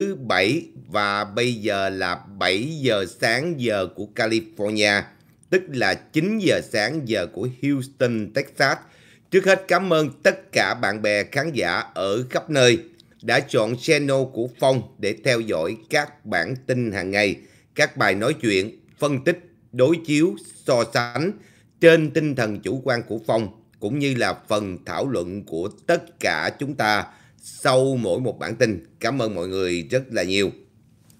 thứ bảy và bây giờ là 7 giờ sáng giờ của California, tức là 9 giờ sáng giờ của Houston, Texas. Trước hết cảm ơn tất cả bạn bè khán giả ở khắp nơi đã chọn channel của Phong để theo dõi các bản tin hàng ngày, các bài nói chuyện, phân tích, đối chiếu, so sánh trên tinh thần chủ quan của Phong cũng như là phần thảo luận của tất cả chúng ta sau mỗi một bản tin. Cảm ơn mọi người rất là nhiều.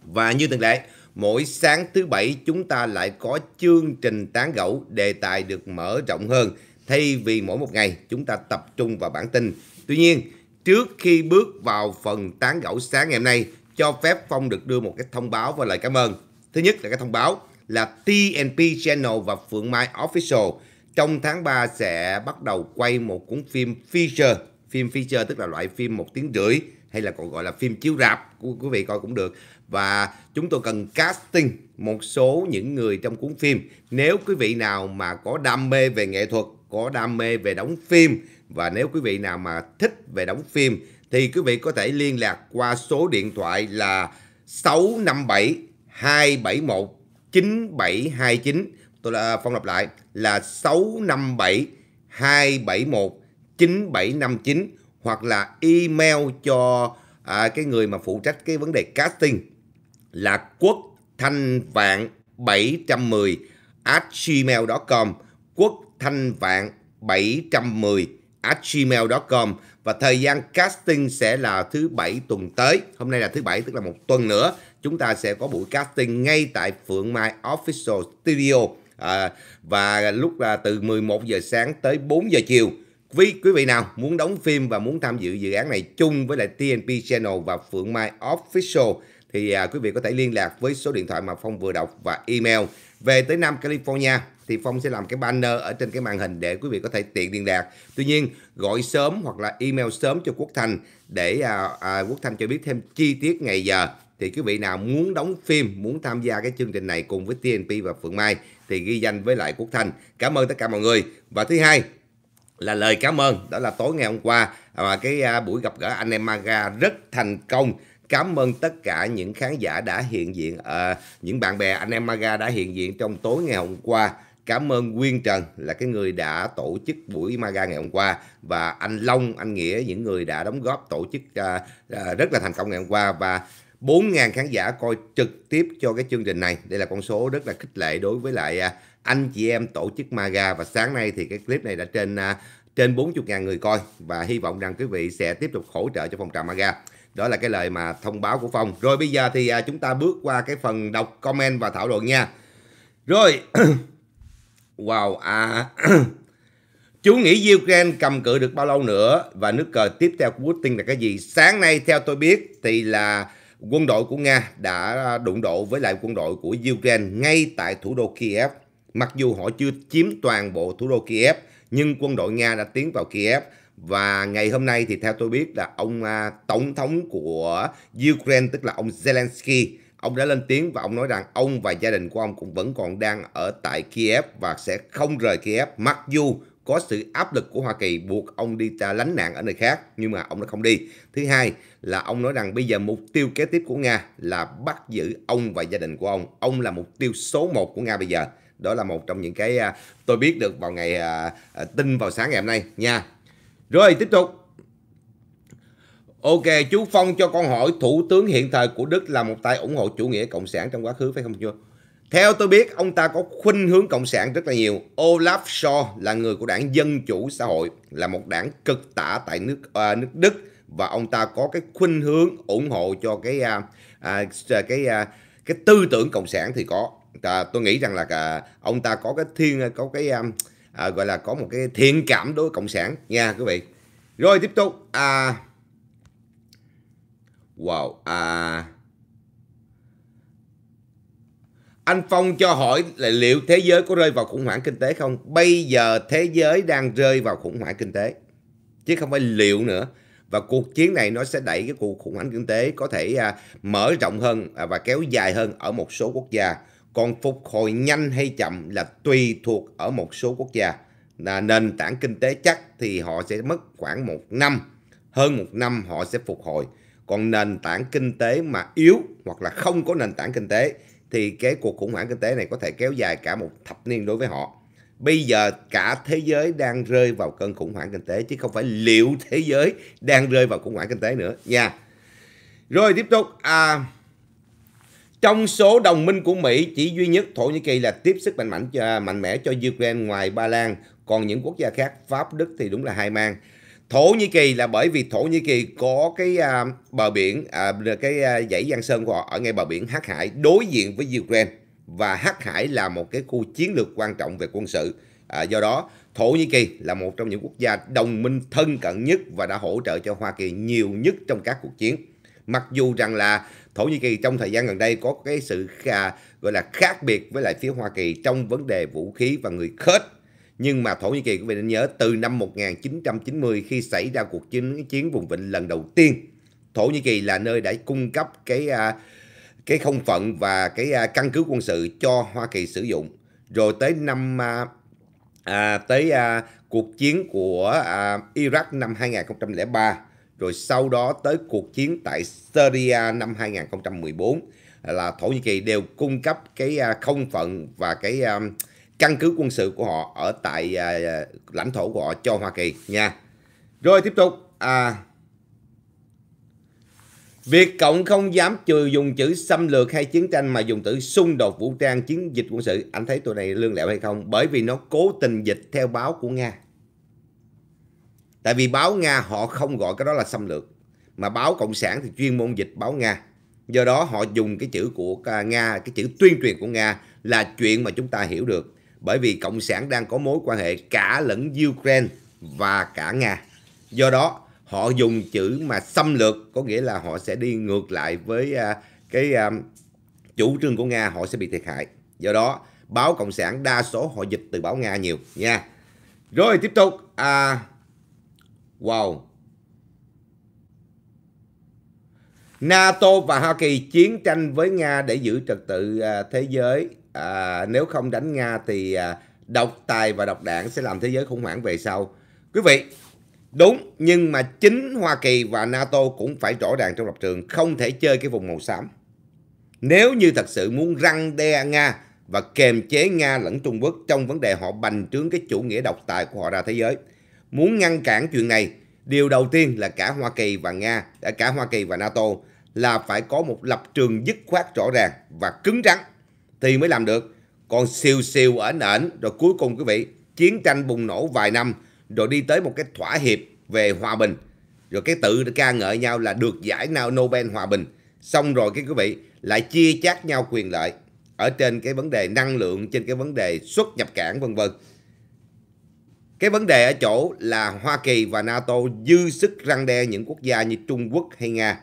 Và như thường lệ, mỗi sáng thứ bảy chúng ta lại có chương trình tán gẫu đề tài được mở rộng hơn thay vì mỗi một ngày chúng ta tập trung vào bản tin. Tuy nhiên, trước khi bước vào phần tán gẫu sáng ngày hôm nay, cho phép Phong được đưa một cái thông báo và lời cảm ơn. Thứ nhất là cái thông báo là TNP Channel và Phượng Mai Official trong tháng 3 sẽ bắt đầu quay một cuốn phim feature phim feature, tức là loại phim một tiếng rưỡi, hay là còn gọi là phim chiếu rạp, của quý vị coi cũng được. Và chúng tôi cần casting một số những người trong cuốn phim. Nếu quý vị nào mà có đam mê về nghệ thuật, có đam mê về đóng phim, và nếu quý vị nào mà thích về đóng phim, thì quý vị có thể liên lạc qua số điện thoại là 657 271 9729 tôi là à, Phong lặp lại, là 657 271 9759 hoặc là email cho à, cái người mà phụ trách cái vấn đề casting là quốc thanh vạn 710 at gmail.com quốc thanh vạn 710 at gmail.com và thời gian casting sẽ là thứ bảy tuần tới. Hôm nay là thứ bảy tức là một tuần nữa. Chúng ta sẽ có buổi casting ngay tại Phượng Mai Official Studio à, và lúc là từ 11 giờ sáng tới 4 giờ chiều vì quý vị nào muốn đóng phim và muốn tham dự dự án này chung với lại TNP Channel và Phượng Mai Official thì à, quý vị có thể liên lạc với số điện thoại mà Phong vừa đọc và email. Về tới Nam California thì Phong sẽ làm cái banner ở trên cái màn hình để quý vị có thể tiện liên lạc. Tuy nhiên gọi sớm hoặc là email sớm cho Quốc Thành để à, à, Quốc Thành cho biết thêm chi tiết ngày giờ. Thì quý vị nào muốn đóng phim, muốn tham gia cái chương trình này cùng với TNP và Phượng Mai thì ghi danh với lại Quốc Thành. Cảm ơn tất cả mọi người. Và thứ hai, là lời cảm ơn. Đó là tối ngày hôm qua. Và cái à, buổi gặp gỡ anh em Maga rất thành công. Cảm ơn tất cả những khán giả đã hiện diện à, những bạn bè anh em Maga đã hiện diện trong tối ngày hôm qua. Cảm ơn Quyên Trần là cái người đã tổ chức buổi Maga ngày hôm qua. Và anh Long anh Nghĩa những người đã đóng góp tổ chức à, à, rất là thành công ngày hôm qua. Và 4.000 khán giả coi trực tiếp cho cái chương trình này. Đây là con số rất là khích lệ đối với lại à, anh chị em tổ chức Maga và sáng nay thì cái clip này đã trên uh, trên 40.000 người coi và hy vọng rằng quý vị sẽ tiếp tục hỗ trợ cho phong trào Maga. Đó là cái lời mà thông báo của Phong. Rồi bây giờ thì uh, chúng ta bước qua cái phần đọc comment và thảo luận nha. Rồi. wow, à Chú nghĩ Ukraine cầm cự được bao lâu nữa và nước cờ tiếp theo của Putin là cái gì? Sáng nay theo tôi biết thì là quân đội của Nga đã đụng độ với lại quân đội của Ukraine ngay tại thủ đô Kiev. Mặc dù họ chưa chiếm toàn bộ thủ đô Kiev, nhưng quân đội Nga đã tiến vào Kiev. Và ngày hôm nay thì theo tôi biết là ông uh, tổng thống của Ukraine tức là ông Zelensky, ông đã lên tiếng và ông nói rằng ông và gia đình của ông cũng vẫn còn đang ở tại Kiev và sẽ không rời Kiev mặc dù có sự áp lực của Hoa Kỳ buộc ông đi ta lánh nạn ở nơi khác nhưng mà ông đã không đi. Thứ hai là ông nói rằng bây giờ mục tiêu kế tiếp của Nga là bắt giữ ông và gia đình của ông. Ông là mục tiêu số 1 của Nga bây giờ đó là một trong những cái à, tôi biết được vào ngày à, à, tin vào sáng ngày hôm nay nha rồi tiếp tục Ok, chú Phong cho con hỏi Thủ tướng hiện thời của Đức là một tay ủng hộ chủ nghĩa cộng sản trong quá khứ phải không chưa? Theo tôi biết, ông ta có khuynh hướng cộng sản rất là nhiều. Olaf Scholz là người của đảng Dân Chủ Xã hội, là một đảng cực tả tại nước uh, nước Đức và ông ta có cái khuynh hướng ủng hộ cho cái uh, uh, cái uh, cái tư tưởng cộng sản thì có à, tôi nghĩ rằng là à, ông ta có cái thiên có cái à, à, gọi là có một cái thiện cảm đối với cộng sản nha quý vị rồi tiếp tục à wow à anh Phong cho hỏi là liệu thế giới có rơi vào khủng hoảng kinh tế không? Bây giờ thế giới đang rơi vào khủng hoảng kinh tế. Chứ không phải liệu nữa. Và cuộc chiến này nó sẽ đẩy cái cuộc khủng hoảng kinh tế có thể à, mở rộng hơn à, và kéo dài hơn ở một số quốc gia. Còn phục hồi nhanh hay chậm là tùy thuộc ở một số quốc gia. Là nền tảng kinh tế chắc thì họ sẽ mất khoảng một năm, hơn một năm họ sẽ phục hồi. Còn nền tảng kinh tế mà yếu hoặc là không có nền tảng kinh tế thì cái cuộc khủng hoảng kinh tế này có thể kéo dài cả một thập niên đối với họ. Bây giờ cả thế giới đang rơi vào cơn khủng hoảng kinh tế chứ không phải liệu thế giới đang rơi vào khủng hoảng kinh tế nữa nha. Rồi tiếp tục à, trong số đồng minh của Mỹ chỉ duy nhất Thổ Nhĩ Kỳ là tiếp sức mạnh mạnh cho, à, mạnh mẽ cho Ukraine ngoài Ba Lan, còn những quốc gia khác Pháp, Đức thì đúng là hai mang. Thổ Nhĩ Kỳ là bởi vì Thổ Nhĩ Kỳ có cái à, bờ biển, à, cái à, dãy Giang Sơn của họ ở ngay bờ biển Hắc Hải đối diện với Ukraine và Hắc Hải là một cái khu chiến lược quan trọng về quân sự. À, do đó Thổ Nhĩ Kỳ là một trong những quốc gia đồng minh thân cận nhất và đã hỗ trợ cho Hoa Kỳ nhiều nhất trong các cuộc chiến. Mặc dù rằng là Thổ Nhĩ Kỳ trong thời gian gần đây có cái sự khá, gọi là khác biệt với lại phía Hoa Kỳ trong vấn đề vũ khí và người khết. Nhưng mà Thổ Nhĩ Kỳ quý vị nên nhớ từ năm 1990 khi xảy ra cuộc chiến chiến vùng vịnh lần đầu tiên, Thổ Nhĩ Kỳ là nơi đã cung cấp cái à, cái không phận và cái à, căn cứ quân sự cho Hoa Kỳ sử dụng. Rồi tới năm à, à, tới à, cuộc chiến của à, Iraq năm 2003 rồi sau đó tới cuộc chiến tại Syria năm 2014 là Thổ Nhĩ Kỳ đều cung cấp cái à, không phận và cái à, căn cứ quân sự của họ ở tại à, lãnh thổ của họ cho Hoa Kỳ nha. Rồi tiếp tục à Việt Cộng không dám trừ dùng chữ xâm lược hay chiến tranh mà dùng từ xung đột vũ trang chiến dịch quân sự. Anh thấy tụi này lương lẹo hay không? Bởi vì nó cố tình dịch theo báo của Nga. Tại vì báo Nga họ không gọi cái đó là xâm lược. Mà báo Cộng sản thì chuyên môn dịch báo Nga. Do đó họ dùng cái chữ của Nga, cái chữ tuyên truyền của Nga là chuyện mà chúng ta hiểu được. Bởi vì Cộng sản đang có mối quan hệ cả lẫn Ukraine và cả Nga. Do đó họ dùng chữ mà xâm lược có nghĩa là họ sẽ đi ngược lại với à, cái à, chủ trương của Nga họ sẽ bị thiệt hại. Do đó báo Cộng sản đa số họ dịch từ báo Nga nhiều nha. Rồi tiếp tục. À, Wow. NATO và Hoa Kỳ chiến tranh với Nga để giữ trật tự à, thế giới. À, nếu không đánh Nga thì à, độc tài và độc đảng sẽ làm thế giới khủng hoảng về sau. Quý vị, đúng nhưng mà chính Hoa Kỳ và NATO cũng phải rõ ràng trong lập trường không thể chơi cái vùng màu xám. Nếu như thật sự muốn răng đe Nga và kềm chế Nga lẫn Trung Quốc trong vấn đề họ bành trướng cái chủ nghĩa độc tài của họ ra thế giới muốn ngăn cản chuyện này, điều đầu tiên là cả Hoa Kỳ và Nga, à, cả Hoa Kỳ và NATO là phải có một lập trường dứt khoát rõ ràng và cứng rắn thì mới làm được. Còn siêu siêu ở nền rồi cuối cùng quý vị chiến tranh bùng nổ vài năm rồi đi tới một cái thỏa hiệp về hòa bình. Rồi cái tự ca ngợi nhau là được giải nào Nobel hòa bình. Xong rồi cái quý vị lại chia chác nhau quyền lợi ở trên cái vấn đề năng lượng trên cái vấn đề xuất nhập cảng vân vân cái vấn đề ở chỗ là Hoa Kỳ và NATO dư sức răng đe những quốc gia như Trung Quốc hay Nga.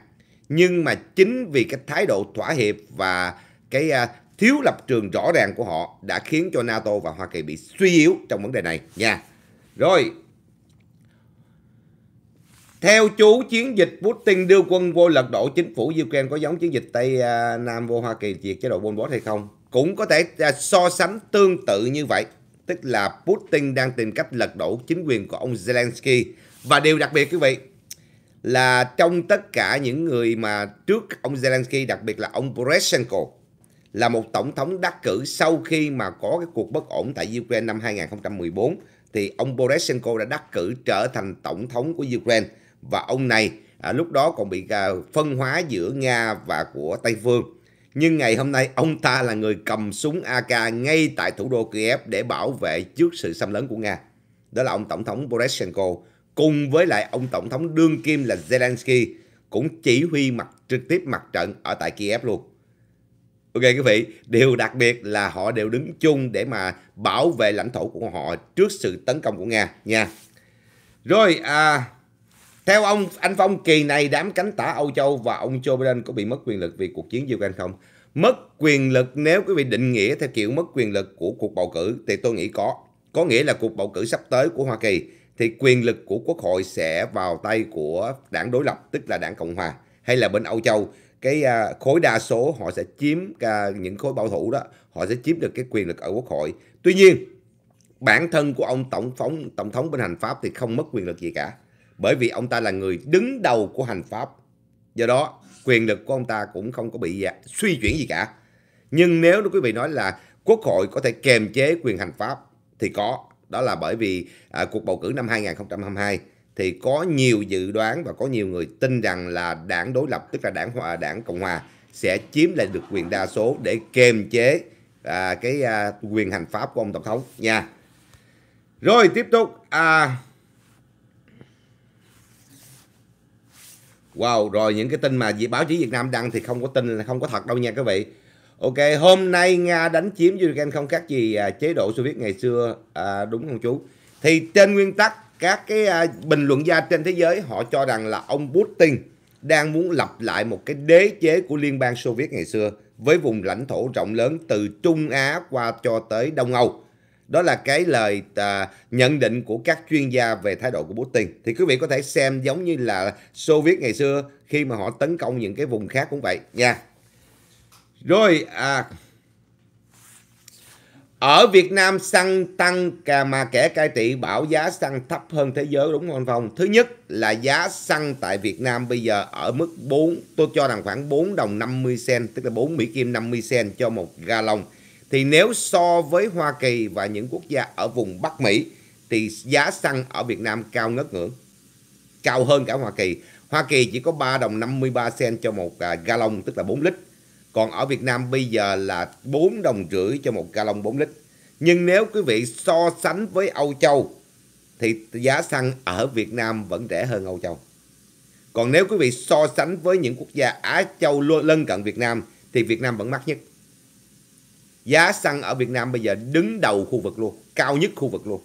Nhưng mà chính vì cái thái độ thỏa hiệp và cái à, thiếu lập trường rõ ràng của họ đã khiến cho NATO và Hoa Kỳ bị suy yếu trong vấn đề này nha. Rồi. Theo chú, chiến dịch Putin đưa quân vô lật đổ chính phủ Ukraine có giống chiến dịch Tây à, Nam vô Hoa Kỳ diệt chế độ Pol Pot hay không? Cũng có thể à, so sánh tương tự như vậy tức là Putin đang tìm cách lật đổ chính quyền của ông Zelensky. Và điều đặc biệt quý vị là trong tất cả những người mà trước ông Zelensky, đặc biệt là ông Poroshenko, là một tổng thống đắc cử sau khi mà có cái cuộc bất ổn tại Ukraine năm 2014 thì ông Poroshenko đã đắc cử trở thành tổng thống của Ukraine và ông này à, lúc đó còn bị à, phân hóa giữa Nga và của Tây phương nhưng ngày hôm nay ông ta là người cầm súng AK ngay tại thủ đô Kiev để bảo vệ trước sự xâm lấn của Nga. Đó là ông Tổng thống Poroshenko cùng với lại ông Tổng thống đương kim là Zelensky cũng chỉ huy mặt trực tiếp mặt trận ở tại Kiev luôn. Ok quý vị, điều đặc biệt là họ đều đứng chung để mà bảo vệ lãnh thổ của họ trước sự tấn công của Nga nha. Rồi, à, theo ông, anh Phong, kỳ này đám cánh tả Âu Châu và ông Joe Biden có bị mất quyền lực vì cuộc chiến Ukraine không? Mất quyền lực nếu quý vị định nghĩa theo kiểu mất quyền lực của cuộc bầu cử thì tôi nghĩ có. Có nghĩa là cuộc bầu cử sắp tới của Hoa Kỳ thì quyền lực của Quốc hội sẽ vào tay của đảng đối lập, tức là đảng Cộng Hòa, hay là bên Âu Châu cái à, khối đa số họ sẽ chiếm à, những khối bảo thủ đó, họ sẽ chiếm được cái quyền lực ở Quốc hội. Tuy nhiên, bản thân của ông tổng thống tổng thống bên hành pháp thì không mất quyền lực gì cả bởi vì ông ta là người đứng đầu của hành pháp Do đó, quyền lực của ông ta cũng không có bị à, suy chuyển gì cả. Nhưng nếu quý vị nói là quốc hội có thể kềm chế quyền hành pháp thì có. Đó là bởi vì à, cuộc bầu cử năm 2022 thì có nhiều dự đoán và có nhiều người tin rằng là đảng đối lập tức là đảng Hòa đảng Cộng hòa sẽ chiếm lại được quyền đa số để kềm chế à, cái à, quyền hành pháp của ông tổng thống nha. Rồi tiếp tục à, Wow, rồi những cái tin mà báo chí Việt Nam đăng thì không có tin là không có thật đâu nha các vị. Ok, hôm nay Nga đánh chiếm Ukraine không khác gì à, chế độ Xô Viết ngày xưa, à, đúng không chú? Thì trên nguyên tắc các cái à, bình luận gia trên thế giới họ cho rằng là ông Putin đang muốn lập lại một cái đế chế của Liên bang Xô Viết ngày xưa với vùng lãnh thổ rộng lớn từ Trung Á qua cho tới Đông Âu. Đó là cái lời à, nhận định của các chuyên gia về thái độ của Putin. Thì quý vị có thể xem giống như là Xô Viết ngày xưa khi mà họ tấn công những cái vùng khác cũng vậy nha. Rồi, à, ở Việt Nam xăng tăng cà mà kẻ cai trị bảo giá xăng thấp hơn thế giới đúng không anh Phong? Thứ nhất là giá xăng tại Việt Nam bây giờ ở mức 4, tôi cho rằng khoảng 4 đồng 50 cent, tức là 4 Mỹ Kim 50 cent cho một ga lông. Thì nếu so với Hoa Kỳ và những quốc gia ở vùng Bắc Mỹ, thì giá xăng ở Việt Nam cao ngất ngưỡng. Cao hơn cả Hoa Kỳ. Hoa Kỳ chỉ có 3 đồng 53 cent cho một à, gallon, tức là 4 lít. Còn ở Việt Nam bây giờ là 4 đồng rưỡi cho một gallon 4 lít. Nhưng nếu quý vị so sánh với Âu Châu, thì giá xăng ở Việt Nam vẫn rẻ hơn Âu Châu. Còn nếu quý vị so sánh với những quốc gia Á Châu lân cận Việt Nam, thì Việt Nam vẫn mắc nhất. Giá xăng ở Việt Nam bây giờ đứng đầu khu vực luôn, cao nhất khu vực luôn.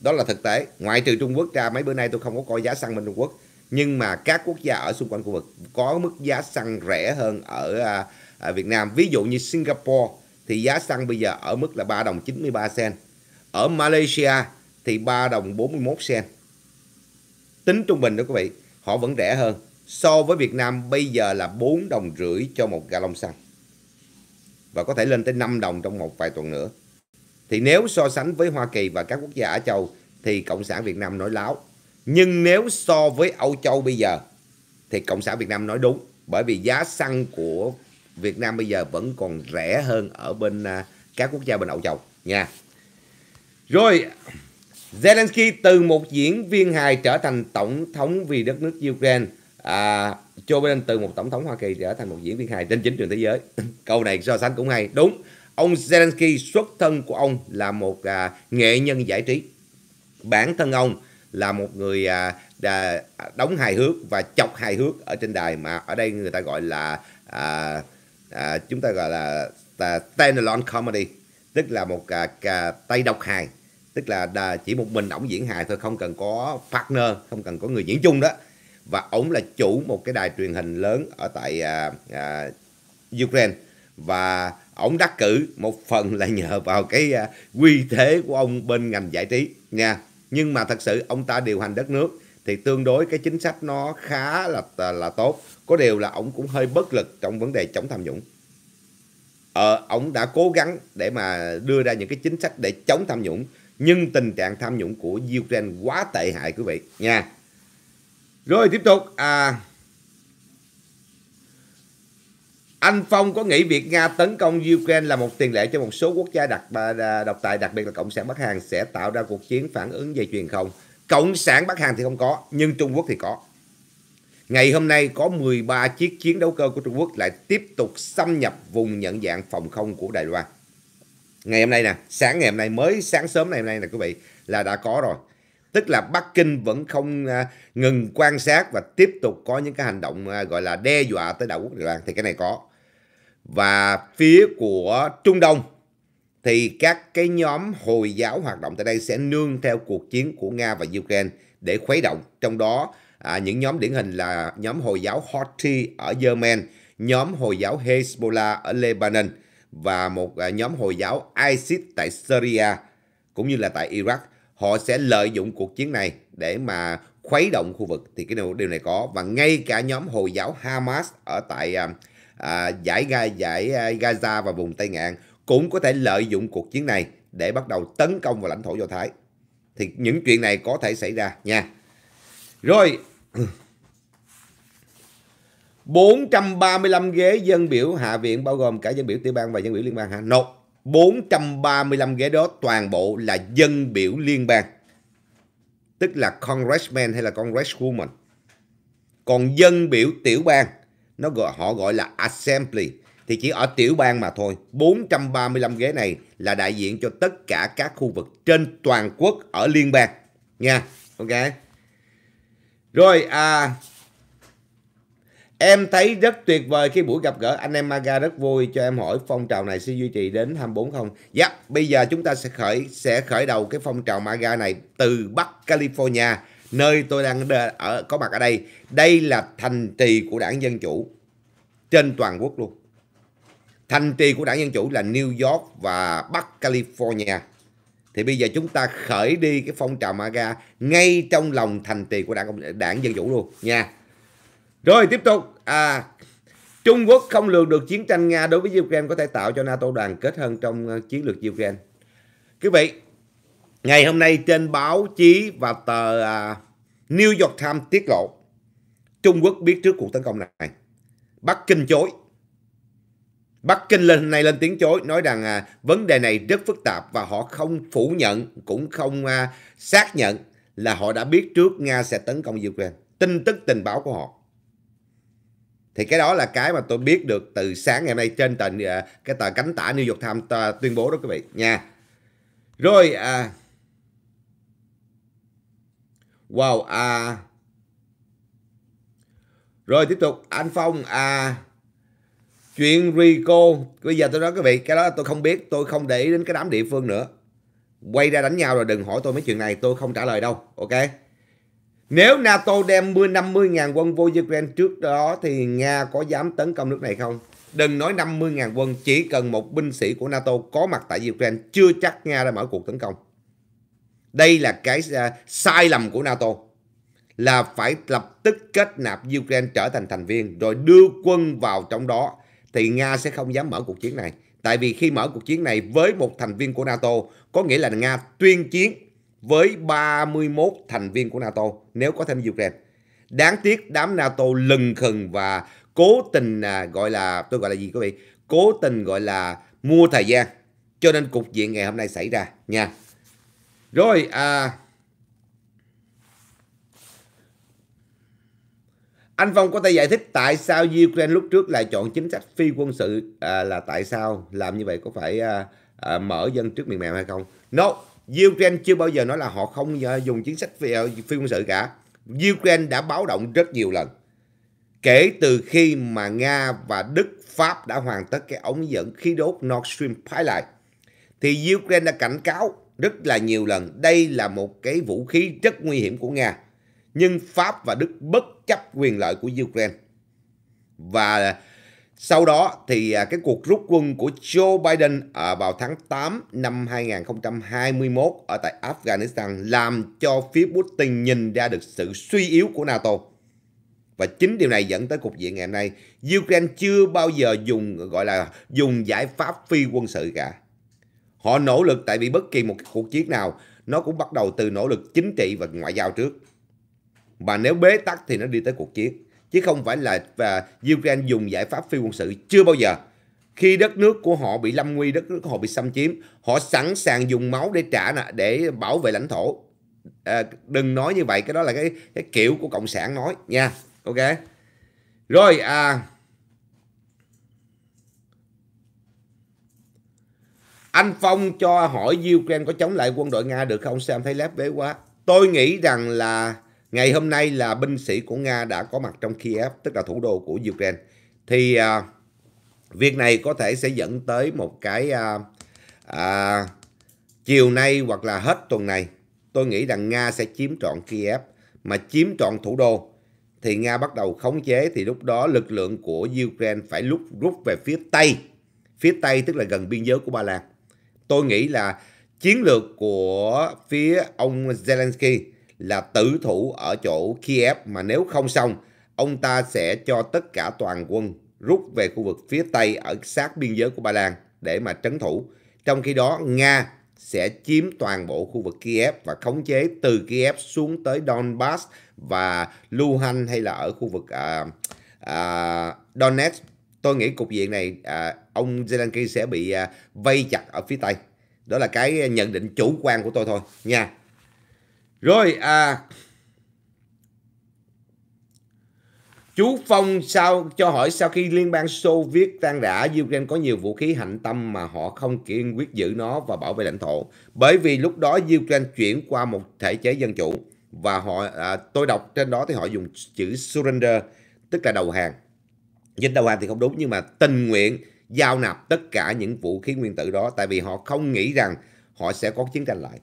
Đó là thực tế. Ngoại trừ Trung Quốc ra mấy bữa nay tôi không có coi giá xăng bên Trung Quốc. Nhưng mà các quốc gia ở xung quanh khu vực có mức giá xăng rẻ hơn ở ở Việt Nam. Ví dụ như Singapore thì giá xăng bây giờ ở mức là 3 đồng 93 sen. Ở Malaysia thì 3 đồng 41 sen. Tính trung bình đó quý vị, họ vẫn rẻ hơn. So với Việt Nam bây giờ là 4 đồng rưỡi cho một gallon xăng. Và có thể lên tới 5 đồng trong một vài tuần nữa. Thì nếu so sánh với Hoa Kỳ và các quốc gia Á Châu thì Cộng sản Việt Nam nói láo. Nhưng nếu so với Âu Châu bây giờ thì Cộng sản Việt Nam nói đúng. Bởi vì giá xăng của Việt Nam bây giờ vẫn còn rẻ hơn ở bên à, các quốc gia bên Âu Châu nha. Rồi, Zelensky từ một diễn viên hài trở thành tổng thống vì đất nước Ukraine. À, Joe Biden từ một tổng thống Hoa Kỳ trở thành một diễn viên hài trên chính trường thế giới. Câu này so sánh cũng hay. Đúng, ông Zelensky xuất thân của ông là một à, nghệ nhân giải trí. Bản thân ông là một người à, à, đóng hài hước và chọc hài hước ở trên đài mà ở đây người ta gọi là à, à, chúng ta gọi là à, standalone comedy tức là một à, à, tay độc hài tức là đà, chỉ một mình ổng diễn hài thôi không cần có partner không cần có người diễn chung đó và ông là chủ một cái đài truyền hình lớn ở tại à, à, Ukraine. Và ông đắc cử một phần là nhờ vào cái à, quy thế của ông bên ngành giải trí nha. Nhưng mà thật sự ông ta điều hành đất nước thì tương đối cái chính sách nó khá là à, là tốt. Có điều là ông cũng hơi bất lực trong vấn đề chống tham nhũng. Ờ, ông đã cố gắng để mà đưa ra những cái chính sách để chống tham nhũng nhưng tình trạng tham nhũng của Ukraine quá tệ hại quý vị nha rồi tiếp tục à anh Phong có nghĩ việc Nga tấn công Ukraine là một tiền lệ cho một số quốc gia đặc độc tài đặc biệt là Cộng sản Bắc Hàn sẽ tạo ra cuộc chiến phản ứng dây chuyền không? Cộng sản Bắc Hàn thì không có, nhưng Trung Quốc thì có. Ngày hôm nay có 13 chiếc chiến đấu cơ của Trung Quốc lại tiếp tục xâm nhập vùng nhận dạng phòng không của Đài Loan. Ngày hôm nay nè, sáng ngày hôm nay mới sáng sớm ngày hôm nay nè quý vị là đã có rồi. Tức là Bắc Kinh vẫn không à, ngừng quan sát và tiếp tục có những cái hành động à, gọi là đe dọa tới đảo quốc Đài Loan thì cái này có. Và phía của Trung Đông thì các cái nhóm Hồi giáo hoạt động tại đây sẽ nương theo cuộc chiến của Nga và Ukraine để khuấy động. Trong đó à, những nhóm điển hình là nhóm Hồi giáo Houthi ở Yemen, nhóm Hồi giáo Hezbollah ở Lebanon và một à, nhóm Hồi giáo ISIS tại Syria cũng như là tại Iraq. Họ sẽ lợi dụng cuộc chiến này để mà khuấy động khu vực thì cái điều, điều này có và ngay cả nhóm Hồi giáo Hamas ở tại à, à giải giải, giải Gaza và vùng Tây Ngạn cũng có thể lợi dụng cuộc chiến này để bắt đầu tấn công vào lãnh thổ Do Thái. Thì những chuyện này có thể xảy ra nha. Rồi, 435 ghế dân biểu Hạ viện bao gồm cả dân biểu tiểu bang và dân biểu liên bang hà nội 435 ghế đó toàn bộ là dân biểu liên bang. Tức là congressman hay là congresswoman. Còn dân biểu tiểu bang, nó gọi, họ gọi là assembly, thì chỉ ở tiểu bang mà thôi. 435 ghế này là đại diện cho tất cả các khu vực trên toàn quốc ở liên bang nha. Ok. Rồi à Em thấy rất tuyệt vời khi buổi gặp gỡ anh em Maga rất vui cho em hỏi phong trào này sẽ duy trì đến 24 không? Dạ, yeah, bây giờ chúng ta sẽ khởi sẽ khởi đầu cái phong trào Maga này từ Bắc California, nơi tôi đang ở có mặt ở đây. Đây là thành trì của Đảng Dân Chủ trên toàn quốc luôn. Thành trì của Đảng Dân Chủ là New York và Bắc California. Thì bây giờ chúng ta khởi đi cái phong trào MAGA ngay trong lòng thành trì của Đảng Đảng Dân Chủ luôn nha. Rồi tiếp tục à, Trung Quốc không lường được chiến tranh Nga đối với Ukraine có thể tạo cho NATO đoàn kết hơn trong ờ, chiến lược Ukraine. Quý vị, ngày hôm nay trên báo chí và tờ uh, New York Times tiết lộ Trung Quốc biết trước cuộc tấn công này. Bắc Kinh chối. Bắc Kinh lên này lên tiếng chối nói rằng à, vấn đề này rất phức tạp và họ không phủ nhận cũng không à, xác nhận là họ đã biết trước Nga sẽ tấn công Ukraine. Tin tức tình báo của họ. Thì cái đó là cái mà tôi biết được từ sáng ngày hôm nay trên tờ ờ, cái tờ cánh tả New York Times tờ, tuyên bố đó quý vị nha. Rồi à Wow à. Rồi tiếp tục anh Phong à chuyện Rico. Bây giờ tôi nói quý vị cái đó tôi không biết tôi không để ý đến cái đám địa phương nữa. Quay ra đánh nhau rồi đừng hỏi tôi mấy chuyện này tôi không trả lời đâu ok? Nếu NATO đem 50.000 quân vô Ukraine trước đó thì Nga có dám tấn công nước này không? Đừng nói 50.000 quân, chỉ cần một binh sĩ của NATO có mặt tại Ukraine chưa chắc Nga đã mở cuộc tấn công. Đây là cái à, sai lầm của NATO. Là phải lập tức kết nạp Ukraine trở thành thành viên rồi đưa quân vào trong đó thì Nga sẽ không dám mở cuộc chiến này. Tại vì khi mở cuộc chiến này với một thành viên của NATO có nghĩa là Nga tuyên chiến với 31 thành viên của NATO nếu có thêm Ukraine. Đáng tiếc đám NATO lừng khừng và cố tình à, gọi là tôi gọi là gì quý vị? Cố tình gọi là mua thời gian. Cho nên cục diện ngày hôm nay xảy ra nha. Rồi à Anh Phong có thể giải thích tại sao Ukraine lúc trước lại chọn chính sách phi quân sự à, là tại sao làm như vậy có phải à, à, mở dân trước miền mèo hay không? No, Ukraine chưa bao giờ nói là họ không ờ, dùng chính sách phi, ờ, phi quân sự cả. Ukraine đã báo động rất nhiều lần. Kể từ khi mà Nga và Đức, Pháp đã hoàn tất cái ống dẫn khí đốt Nord Stream Pipeline, thì Ukraine đã cảnh cáo rất là nhiều lần đây là một cái vũ khí rất nguy hiểm của Nga nhưng Pháp và Đức bất chấp quyền lợi của Ukraine. Và sau đó thì à, cái cuộc rút quân của Joe Biden ở vào tháng 8 năm 2021 ở tại Afghanistan làm cho phía Putin nhìn ra được sự suy yếu của NATO. Và chính điều này dẫn tới cục diện ngày hôm nay. Ukraine chưa bao giờ dùng, gọi là, dùng giải pháp phi quân sự cả. Họ nỗ lực tại vì bất kỳ một cuộc chiến nào, nó cũng bắt đầu từ nỗ lực chính trị và ngoại giao trước. và nếu bế tắc thì nó đi tới cuộc chiến. Chứ không phải là và Ukraine dùng giải pháp phi quân sự chưa bao giờ. Khi đất nước của họ bị lâm nguy, đất nước của họ bị xâm chiếm, họ sẵn sàng dùng máu để trả để bảo vệ lãnh thổ. À, đừng nói như vậy, cái đó là cái cái kiểu của cộng sản nói nha. Ok. Rồi à Anh Phong cho hỏi Ukraine có chống lại quân đội Nga được không? Sao em thấy lép vế quá? Tôi nghĩ rằng là Ngày hôm nay là binh sĩ của Nga đã có mặt trong Kiev, tức là thủ đô của Ukraine. Thì à, việc này có thể sẽ dẫn tới một cái à, à, chiều nay hoặc là hết tuần này. Tôi nghĩ rằng Nga sẽ chiếm trọn Kiev, mà chiếm trọn thủ đô. Thì Nga bắt đầu khống chế thì lúc đó lực lượng của Ukraine phải lúc rút về phía Tây. Phía Tây tức là gần biên giới của Ba Lan. Tôi nghĩ là chiến lược của phía ông Zelensky là tử thủ ở chỗ Kiev mà nếu không xong, ông ta sẽ cho tất cả toàn quân rút về khu vực phía Tây ở sát biên giới của Ba Lan để mà trấn thủ. Trong khi đó, Nga sẽ chiếm toàn bộ khu vực Kiev và khống chế từ Kiev xuống tới Donbass và Luhansk hay là ở khu vực à, à, Donetsk. Tôi nghĩ cục diện này à, ông Zelensky sẽ bị à, vây chặt ở phía tây. Đó là cái nhận định chủ quan của tôi thôi nha rồi à, Chú Phong sao cho hỏi sau khi Liên bang Xô Viết tan rã, Ukraine có nhiều vũ khí hạnh tâm mà họ không kiên quyết giữ nó và bảo vệ lãnh thổ. Bởi vì lúc đó Ukraine chuyển qua một thể chế dân chủ và họ à, tôi đọc trên đó thì họ dùng chữ surrender tức là đầu hàng. Dịch đầu hàng thì không đúng nhưng mà tình nguyện giao nạp tất cả những vũ khí nguyên tử đó tại vì họ không nghĩ rằng họ sẽ có chiến tranh lại.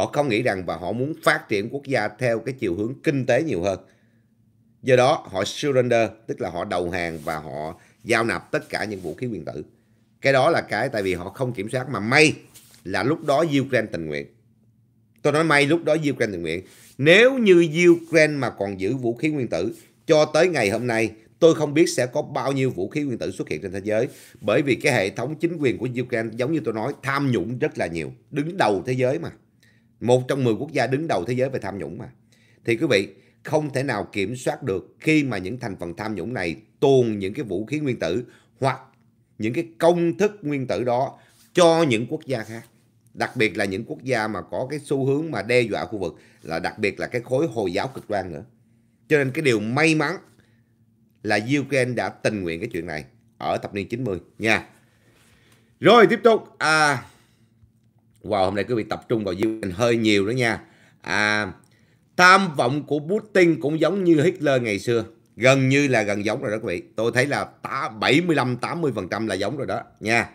Họ không nghĩ rằng và họ muốn phát triển quốc gia theo cái chiều hướng kinh tế nhiều hơn. Do đó, họ surrender, tức là họ đầu hàng và họ giao nạp tất cả những vũ khí nguyên tử. Cái đó là cái tại vì họ không kiểm soát, mà may là lúc đó Ukraine tình nguyện. Tôi nói may lúc đó Ukraine tình nguyện. Nếu như Ukraine mà còn giữ vũ khí nguyên tử, cho tới ngày hôm nay, tôi không biết sẽ có bao nhiêu vũ khí nguyên tử xuất hiện trên thế giới bởi vì cái hệ thống chính quyền của Ukraine, giống như tôi nói, tham nhũng rất là nhiều đứng đầu thế giới mà một trong 10 quốc gia đứng đầu thế giới về tham nhũng mà thì quý vị không thể nào kiểm soát được khi mà những thành phần tham nhũng này tuồn những cái vũ khí nguyên tử hoặc những cái công thức nguyên tử đó cho những quốc gia khác. Đặc biệt là những quốc gia mà có cái xu hướng mà đe dọa khu vực là đặc biệt là cái khối Hồi giáo cực đoan nữa. Cho nên cái điều may mắn là Ukraine đã tình nguyện cái chuyện này ở thập niên 90 nha. Rồi tiếp tục. À, wow, hôm nay quý vị tập trung vào Ukraine hơi nhiều đó nha. À, Tham vọng của Putin cũng giống như Hitler ngày xưa. Gần như là gần giống rồi đó quý vị. Tôi thấy là 75-80% là giống rồi đó nha.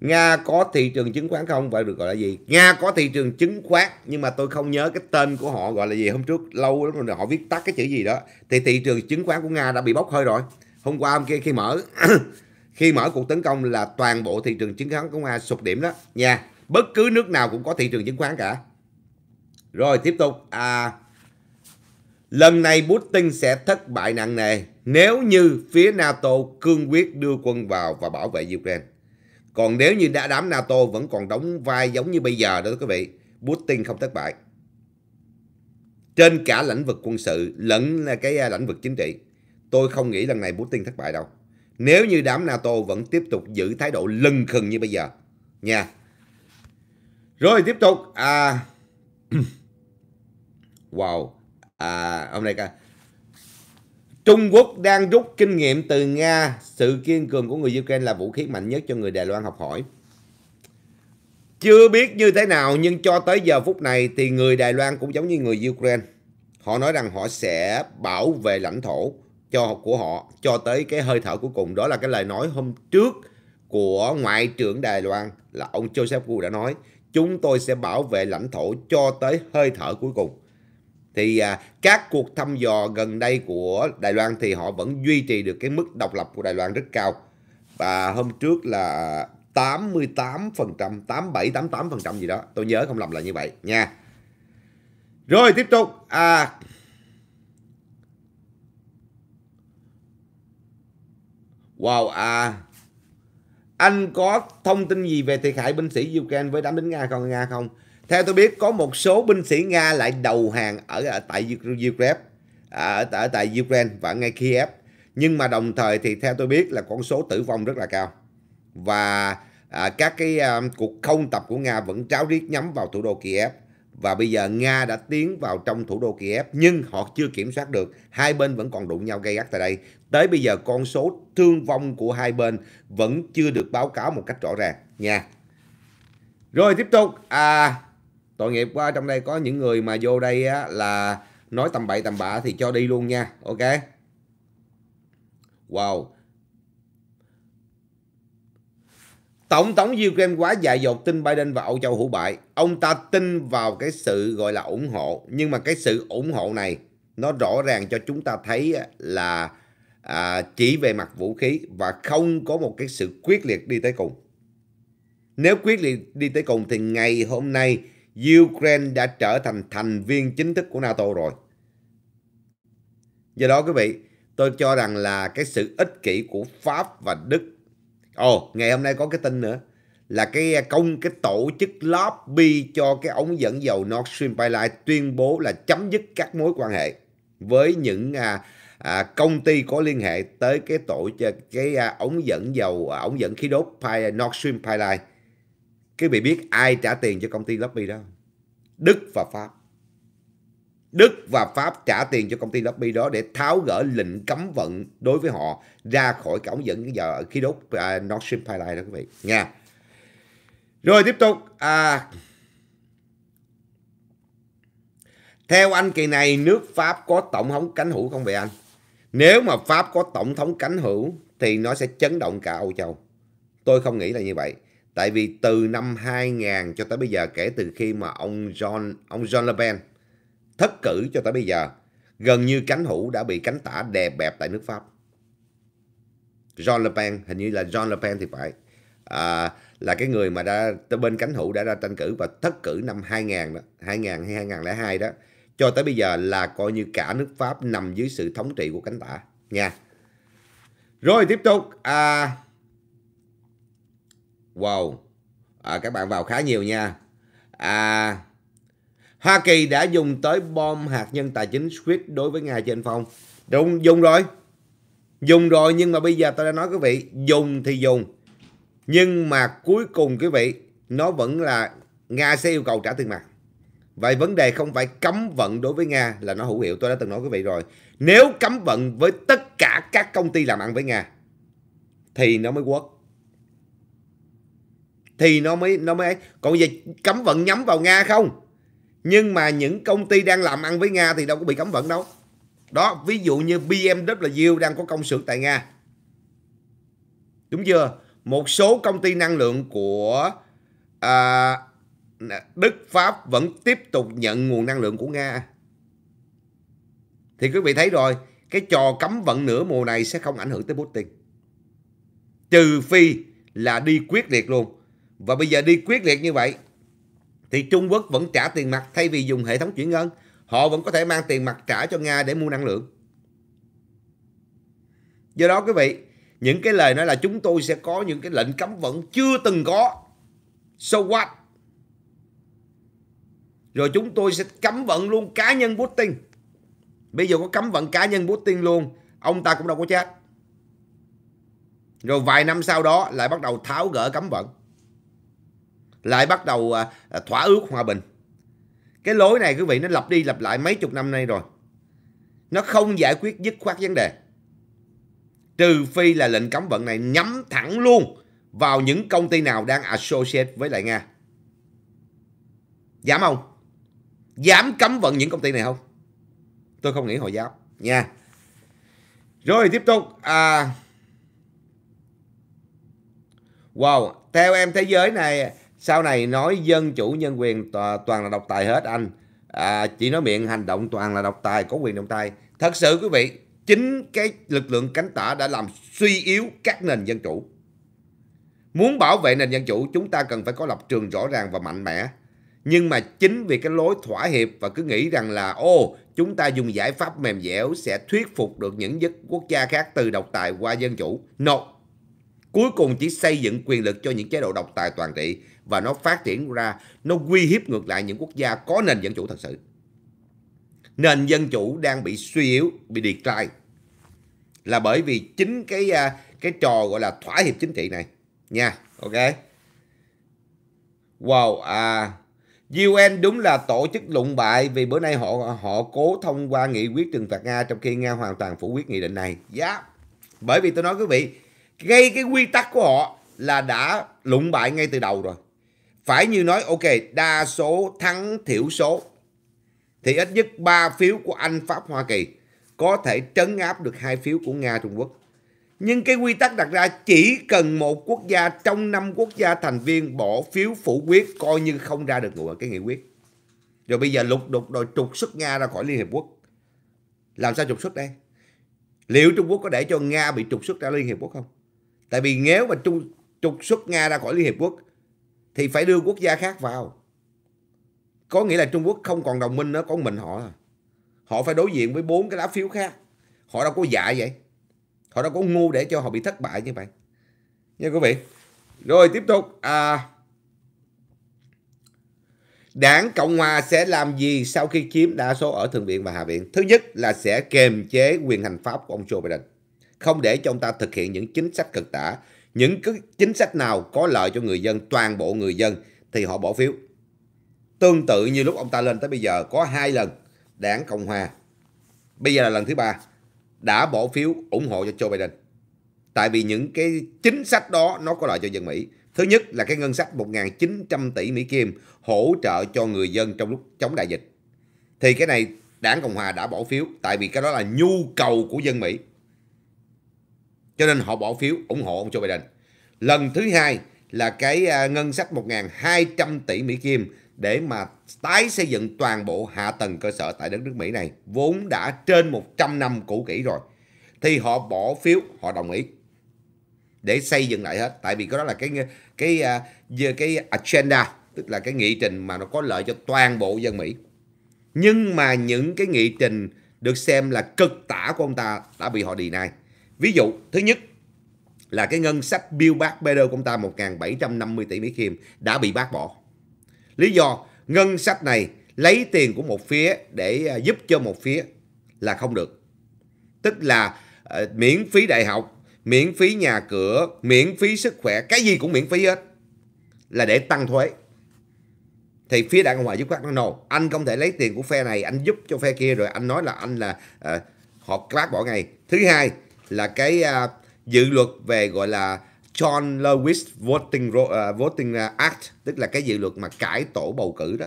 Nga có thị trường chứng khoán không? Vậy được gọi là gì? Nga có thị trường chứng khoán nhưng mà tôi không nhớ cái tên của họ gọi là gì hôm trước lâu lắm rồi họ viết tắt cái chữ gì đó. Thì thị trường chứng khoán của Nga đã bị bốc hơi rồi. Hôm qua hôm kia khi mở khi mở cuộc tấn công là toàn bộ thị trường chứng khoán của Nga sụt điểm đó nha. Bất cứ nước nào cũng có thị trường chứng khoán cả. Rồi tiếp tục. À, lần này Putin sẽ thất bại nặng nề nếu như phía NATO cương quyết đưa quân vào và bảo vệ Ukraine. Còn nếu như đã đám NATO vẫn còn đóng vai giống như bây giờ đó quý vị, Putin không thất bại. Trên cả lĩnh vực quân sự lẫn cái lãnh lĩnh vực chính trị, tôi không nghĩ lần này Putin thất bại đâu. Nếu như đám NATO vẫn tiếp tục giữ thái độ lưng khừng như bây giờ. Nha. Rồi tiếp tục. À... wow. À, hôm nay cả Trung Quốc đang rút kinh nghiệm từ Nga. Sự kiên cường của người Ukraine là vũ khí mạnh nhất cho người Đài Loan học hỏi. Chưa biết như thế nào nhưng cho tới giờ phút này thì người Đài Loan cũng giống như người Ukraine. Họ nói rằng họ sẽ bảo vệ lãnh thổ cho của họ cho tới cái hơi thở cuối cùng. Đó là cái lời nói hôm trước của Ngoại trưởng Đài Loan là ông Joseph Wu đã nói chúng tôi sẽ bảo vệ lãnh thổ cho tới hơi thở cuối cùng. Thì à, các cuộc thăm dò gần đây của Đài Loan thì họ vẫn duy trì được cái mức độc lập của Đài Loan rất cao. Và hôm trước là 88%, 87, 88% gì đó. Tôi nhớ không lầm là như vậy nha. Rồi tiếp tục. À, wow, à, anh có thông tin gì về thiệt hại binh sĩ Ukraine với đám lính Nga không Nga không? Theo tôi biết có một số binh sĩ Nga lại đầu hàng ở, ở tại Ukraine, à, ở, ở tại Ukraine và ngay Kiev. Nhưng mà đồng thời thì theo tôi biết là con số tử vong rất là cao. Và à, các cái à, cuộc không tập của Nga vẫn tráo riết nhắm vào thủ đô Kiev. Và bây giờ Nga đã tiến vào trong thủ đô Kiev nhưng họ chưa kiểm soát được. Hai bên vẫn còn đụng nhau gay gắt tại đây. Tới bây giờ con số thương vong của hai bên vẫn chưa được báo cáo một cách rõ ràng nha. Rồi tiếp tục. À, tội nghiệp quá trong đây có những người mà vô đây á, là nói tầm bậy tầm bạ thì cho đi luôn nha. Ok. Wow. Tổng thống Ukraine quá dại dột tin Biden và Âu Châu hữu bại. Ông ta tin vào cái sự gọi là ủng hộ. Nhưng mà cái sự ủng hộ này nó rõ ràng cho chúng ta thấy là à, chỉ về mặt vũ khí và không có một cái sự quyết liệt đi tới cùng. Nếu quyết liệt đi tới cùng thì ngày hôm nay Ukraine đã trở thành thành viên chính thức của NATO rồi. Do đó quý vị, tôi cho rằng là cái sự ích kỷ của Pháp và Đức Ồ, ngày hôm nay có cái tin nữa là cái à, công cái tổ chức lobby cho cái ống dẫn dầu Nord Stream Pipeline tuyên bố là chấm dứt các mối quan hệ với những à, à, công ty có liên hệ tới cái tổ à, cái à, ống dẫn dầu à, ống dẫn khí đốt Pi, Nord Stream Pipeline. Quý vị biết ai trả tiền cho công ty lobby đó? Đức và Pháp. Đức và Pháp trả tiền cho công ty lobby đó để tháo gỡ lệnh cấm vận đối với họ ra khỏi cổng dẫn giờ khí đốt uh, Nord Stream Pipeline đó quý vị nha. Rồi tiếp tục à, theo anh kỳ này nước Pháp có tổng thống cánh hữu không vậy anh? Nếu mà Pháp có tổng thống cánh hữu thì nó sẽ chấn động cả Âu Châu. Tôi không nghĩ là như vậy. Tại vì từ năm 2000 cho tới bây giờ kể từ khi mà ông John ông John Le Pen thất cử cho tới bây giờ, gần như cánh hữu đã bị cánh tả đè bẹp tại nước Pháp. John Le Pen, hình như là John Le Pen thì phải, à, là cái người mà đã bên cánh hữu đã ra tranh cử và thất cử năm 2000 đó, 2000 hay 2002 đó, cho tới bây giờ là coi như cả nước Pháp nằm dưới sự thống trị của cánh tả nha. Rồi tiếp tục à Wow. À, các bạn vào khá nhiều nha. À Hoa Kỳ đã dùng tới bom hạt nhân tài chính SWIFT đối với Nga trên phong. Đúng, dùng rồi. Dùng rồi nhưng mà bây giờ tôi đã nói quý vị, dùng thì dùng. Nhưng mà cuối cùng quý vị, nó vẫn là Nga sẽ yêu cầu trả tiền mặt. Vậy vấn đề không phải cấm vận đối với Nga là nó hữu hiệu. Tôi đã từng nói quý vị rồi. Nếu cấm vận với tất cả các công ty làm ăn với Nga thì nó mới quốc thì nó mới nó mới ấy. còn về cấm vận nhắm vào Nga không nhưng mà những công ty đang làm ăn với Nga thì đâu có bị cấm vận đâu. Đó ví dụ như BMW đang có công xưởng tại Nga. Đúng chưa? Một số công ty năng lượng của à, Đức Pháp vẫn tiếp tục nhận nguồn năng lượng của Nga. Thì quý vị thấy rồi cái trò cấm vận nửa mùa này sẽ không ảnh hưởng tới Putin. Trừ phi là đi quyết liệt luôn. Và bây giờ đi quyết liệt như vậy thì Trung Quốc vẫn trả tiền mặt thay vì dùng hệ thống chuyển ngân. Họ vẫn có thể mang tiền mặt trả cho Nga để mua năng lượng. Do đó quý vị, những cái lời nói là chúng tôi sẽ có những cái lệnh cấm vận chưa từng có. So what? Rồi chúng tôi sẽ cấm vận luôn cá nhân Putin. Bây giờ có cấm vận cá nhân Putin luôn, ông ta cũng đâu có chết. Rồi vài năm sau đó lại bắt đầu tháo gỡ cấm vận lại bắt đầu à, à, thỏa ước hòa bình. Cái lối này quý vị nó lặp đi lặp lại mấy chục năm nay rồi. Nó không giải quyết dứt khoát vấn đề. Trừ phi là lệnh cấm vận này nhắm thẳng luôn vào những công ty nào đang associate với lại Nga. Dám không? Dám cấm vận những công ty này không? Tôi không nghĩ hồi giáo. Nha. Rồi tiếp tục. À wow. Theo em thế giới này sau này nói dân chủ nhân quyền toàn là độc tài hết anh. À, chỉ nói miệng hành động toàn là độc tài có quyền độc tài. Thật sự quý vị chính cái lực lượng cánh tả đã làm suy yếu các nền dân chủ. Muốn bảo vệ nền dân chủ chúng ta cần phải có lập trường rõ ràng và mạnh mẽ. Nhưng mà chính vì cái lối thỏa hiệp và cứ nghĩ rằng là ô chúng ta dùng giải pháp mềm dẻo sẽ thuyết phục được những quốc gia khác từ độc tài qua dân chủ. No. Cuối cùng chỉ xây dựng quyền lực cho những chế độ độc tài toàn trị và nó phát triển ra, nó uy hiếp ngược lại những quốc gia có nền dân chủ thật sự. Nền dân chủ đang bị suy yếu, bị decline là bởi vì chính cái à, cái trò gọi là thỏa hiệp chính trị này nha. Ok. Wow, à UN đúng là tổ chức lụng bại vì bữa nay họ họ cố thông qua nghị quyết trừng phạt Nga trong khi Nga hoàn toàn phủ quyết nghị định này. Dạ. Yeah. Bởi vì tôi nói quý vị, gây cái quy tắc của họ là đã lụng bại ngay từ đầu rồi phải như nói ok đa số thắng thiểu số thì ít nhất 3 phiếu của Anh, Pháp, Hoa Kỳ có thể trấn áp được hai phiếu của Nga, Trung Quốc. Nhưng cái quy tắc đặt ra chỉ cần một quốc gia trong năm quốc gia thành viên bỏ phiếu phủ quyết coi như không ra được cái nghị quyết. Rồi bây giờ lục đục đòi trục xuất Nga ra khỏi Liên Hiệp Quốc. Làm sao trục xuất đây? Liệu Trung Quốc có để cho Nga bị trục xuất ra Liên Hiệp Quốc không? Tại vì nếu mà trục xuất Nga ra khỏi Liên Hiệp Quốc thì phải đưa quốc gia khác vào. Có nghĩa là Trung Quốc không còn đồng minh nữa, có mình họ. Họ phải đối diện với bốn cái lá phiếu khác. Họ đâu có dại vậy. Họ đâu có ngu để cho họ bị thất bại như vậy. Nha quý vị. Rồi tiếp tục. À, Đảng Cộng Hòa sẽ làm gì sau khi chiếm đa số ở Thượng viện và Hạ viện? Thứ nhất là sẽ kiềm chế quyền hành pháp của ông Joe Biden. Không để cho ông ta thực hiện những chính sách cực tả. Những cái chính sách nào có lợi cho người dân, toàn bộ người dân thì họ bỏ phiếu. Tương tự như lúc ông ta lên tới bây giờ có hai lần đảng Cộng Hòa. Bây giờ là lần thứ ba đã bỏ phiếu ủng hộ cho Joe Biden. Tại vì những cái chính sách đó nó có lợi cho dân Mỹ. Thứ nhất là cái ngân sách 1.900 tỷ Mỹ Kim hỗ trợ cho người dân trong lúc chống đại dịch. Thì cái này đảng Cộng Hòa đã bỏ phiếu tại vì cái đó là nhu cầu của dân Mỹ. Cho nên họ bỏ phiếu ủng hộ ông Joe Biden. Lần thứ hai là cái à, ngân sách 1.200 tỷ Mỹ Kim để mà tái xây dựng toàn bộ hạ tầng cơ sở tại đất nước Mỹ này vốn đã trên 100 năm cũ kỹ rồi. Thì họ bỏ phiếu họ đồng ý để xây dựng lại hết. Tại vì cái đó là cái cái à, cái, cái agenda tức là cái nghị trình mà nó có lợi cho toàn bộ dân Mỹ. Nhưng mà những cái nghị trình được xem là cực tả của ông ta đã bị họ deny ví dụ thứ nhất là cái ngân sách Build Back Better của ông ta 1.750 tỷ Mỹ Kim đã bị bác bỏ lý do ngân sách này lấy tiền của một phía để à, giúp cho một phía là không được tức là uh, miễn phí đại học miễn phí nhà cửa, miễn phí sức khỏe, cái gì cũng miễn phí hết. Là để tăng thuế. Thì phía đảng Cộng Hòa dứt khoát nó no, anh không thể lấy tiền của phe này, anh giúp cho phe kia rồi anh nói là anh là uh, họ bác bỏ ngay. Thứ hai là cái uh, dự luật về gọi là John Lewis Voting, uh, Voting Act, tức là cái dự luật mà cải tổ bầu cử đó,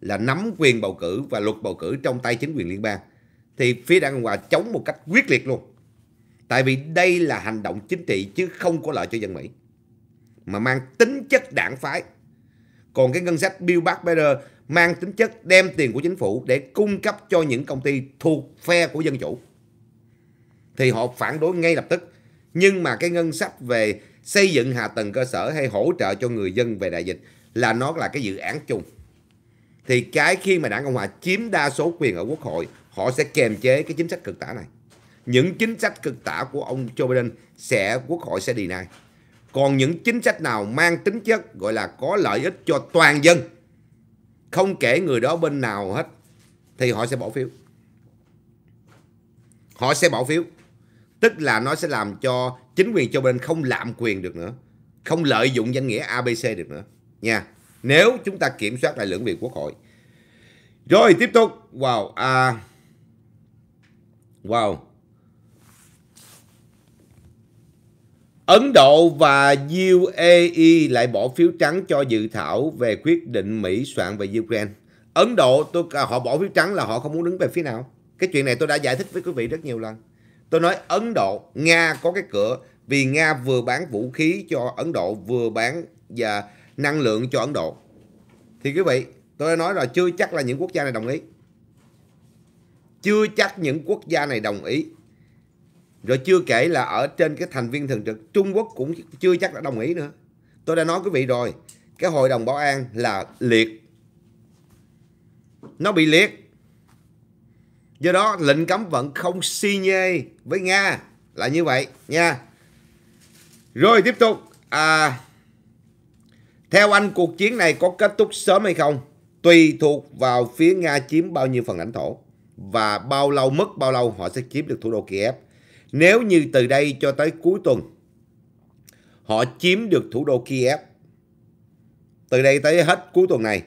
là nắm quyền bầu cử và luật bầu cử trong tay chính quyền liên bang. Thì phía đảng Cộng Hòa chống một cách quyết liệt luôn Tại vì đây là hành động chính trị chứ không có lợi cho dân Mỹ. Mà mang tính chất đảng phái. Còn cái ngân sách Bill Back Better mang tính chất đem tiền của chính phủ để cung cấp cho những công ty thuộc phe của dân chủ. Thì họ phản đối ngay lập tức. Nhưng mà cái ngân sách về xây dựng hạ tầng cơ sở hay hỗ trợ cho người dân về đại dịch là nó là cái dự án chung. Thì cái khi mà đảng Cộng Hòa chiếm đa số quyền ở Quốc hội, họ sẽ kềm chế cái chính sách cực tả này những chính sách cực tả của ông Joe Biden sẽ quốc hội sẽ đi này. Còn những chính sách nào mang tính chất gọi là có lợi ích cho toàn dân, không kể người đó bên nào hết, thì họ sẽ bỏ phiếu. Họ sẽ bỏ phiếu. Tức là nó sẽ làm cho chính quyền Joe Biden không lạm quyền được nữa. Không lợi dụng danh nghĩa ABC được nữa. Nha. Nếu chúng ta kiểm soát lại lưỡng viện quốc hội. Rồi tiếp tục. Wow. À, wow. Ấn Độ và UAE lại bỏ phiếu trắng cho dự thảo về quyết định Mỹ soạn về Ukraine. Ấn Độ tôi à, họ bỏ phiếu trắng là họ không muốn đứng về phía nào. Cái chuyện này tôi đã giải thích với quý vị rất nhiều lần. Tôi nói Ấn Độ, Nga có cái cửa vì Nga vừa bán vũ khí cho Ấn Độ, vừa bán và năng lượng cho Ấn Độ. Thì quý vị, tôi đã nói rồi chưa chắc là những quốc gia này đồng ý. Chưa chắc những quốc gia này đồng ý rồi chưa kể là ở trên cái thành viên thường trực Trung Quốc cũng chưa chắc đã đồng ý nữa. Tôi đã nói quý vị rồi, cái hội đồng bảo an là liệt. Nó bị liệt. Do đó lệnh cấm vận không si nhê với Nga là như vậy nha. Rồi tiếp tục. À, theo anh cuộc chiến này có kết thúc sớm hay không? Tùy thuộc vào phía Nga chiếm bao nhiêu phần lãnh thổ và bao lâu mất bao lâu họ sẽ chiếm được thủ đô Kiev. Nếu như từ đây cho tới cuối tuần họ chiếm được thủ đô Kiev, từ đây tới hết cuối tuần này,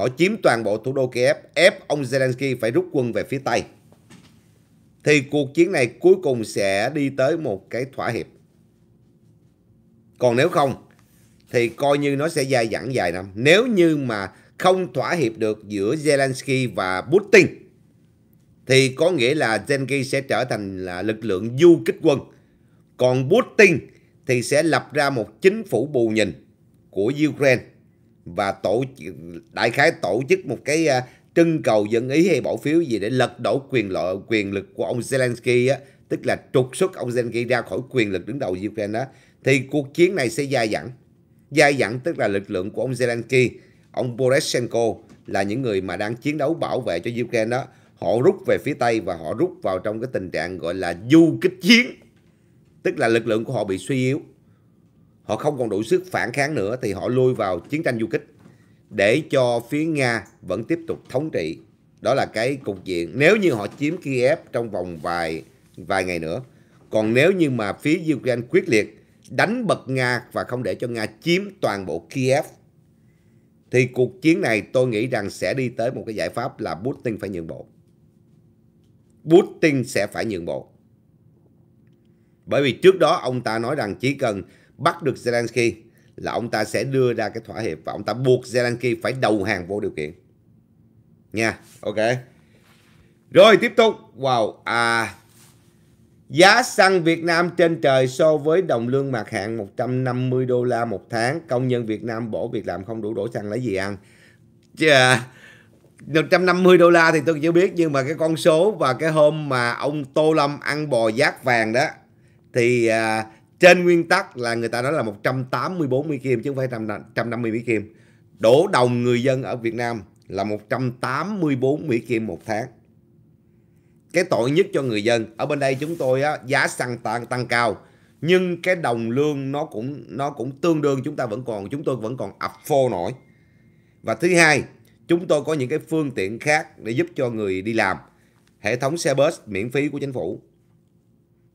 họ chiếm toàn bộ thủ đô Kiev, ép ông Zelensky phải rút quân về phía Tây. Thì cuộc chiến này cuối cùng sẽ đi tới một cái thỏa hiệp. Còn nếu không, thì coi như nó sẽ dài dẳng dài năm. Nếu như mà không thỏa hiệp được giữa Zelensky và Putin, thì có nghĩa là Zelensky sẽ trở thành là lực lượng du kích quân. Còn Putin thì sẽ lập ra một chính phủ bù nhìn của Ukraine và tổ đại khái tổ chức một cái uh, trưng cầu dân ý hay bỏ phiếu gì để lật đổ quyền lợi quyền lực của ông Zelensky á, tức là trục xuất ông Zelensky ra khỏi quyền lực đứng đầu Ukraine đó thì cuộc chiến này sẽ dai dẳng. Dai dẳng tức là lực lượng của ông Zelensky, ông Poroshenko là những người mà đang chiến đấu bảo vệ cho Ukraine đó họ rút về phía Tây và họ rút vào trong cái tình trạng gọi là du kích chiến. Tức là lực lượng của họ bị suy yếu họ không còn đủ sức phản kháng nữa thì họ lui vào chiến tranh du kích để cho phía Nga vẫn tiếp tục thống trị. Đó là cái cục diện nếu như họ chiếm Kiev trong vòng vài vài ngày nữa. Còn nếu như mà phía Ukraine quyết liệt đánh bật Nga và không để cho Nga chiếm toàn bộ Kiev, thì cuộc chiến này tôi nghĩ rằng sẽ đi tới một cái giải pháp là Putin phải nhượng bộ. Putin sẽ phải nhượng bộ. Bởi vì trước đó ông ta nói rằng chỉ cần bắt được Zelensky là ông ta sẽ đưa ra cái thỏa hiệp và ông ta buộc Zelensky phải đầu hàng vô điều kiện. Nha, ok. Rồi tiếp tục. Wow, à Giá xăng Việt Nam trên trời so với đồng lương mặt hạng 150 đô la một tháng. Công nhân Việt Nam bỏ việc làm không đủ đổ xăng lấy gì ăn. Chà, 150 đô la thì tôi chưa biết nhưng mà cái con số và cái hôm mà ông Tô Lâm ăn bò giác vàng đó thì uh, trên nguyên tắc là người ta nói là 184 Mỹ Kim chứ không phải 150 Mỹ Kim. Đổ đồng người dân ở Việt Nam là 184 Mỹ Kim một tháng. Cái tội nhất cho người dân ở bên đây chúng tôi á, giá xăng tăng tăng cao nhưng cái đồng lương nó cũng nó cũng tương đương chúng ta vẫn còn chúng tôi vẫn còn afford nổi. Và thứ hai, chúng tôi có những cái phương tiện khác để giúp cho người đi làm. Hệ thống xe bus miễn phí của chính phủ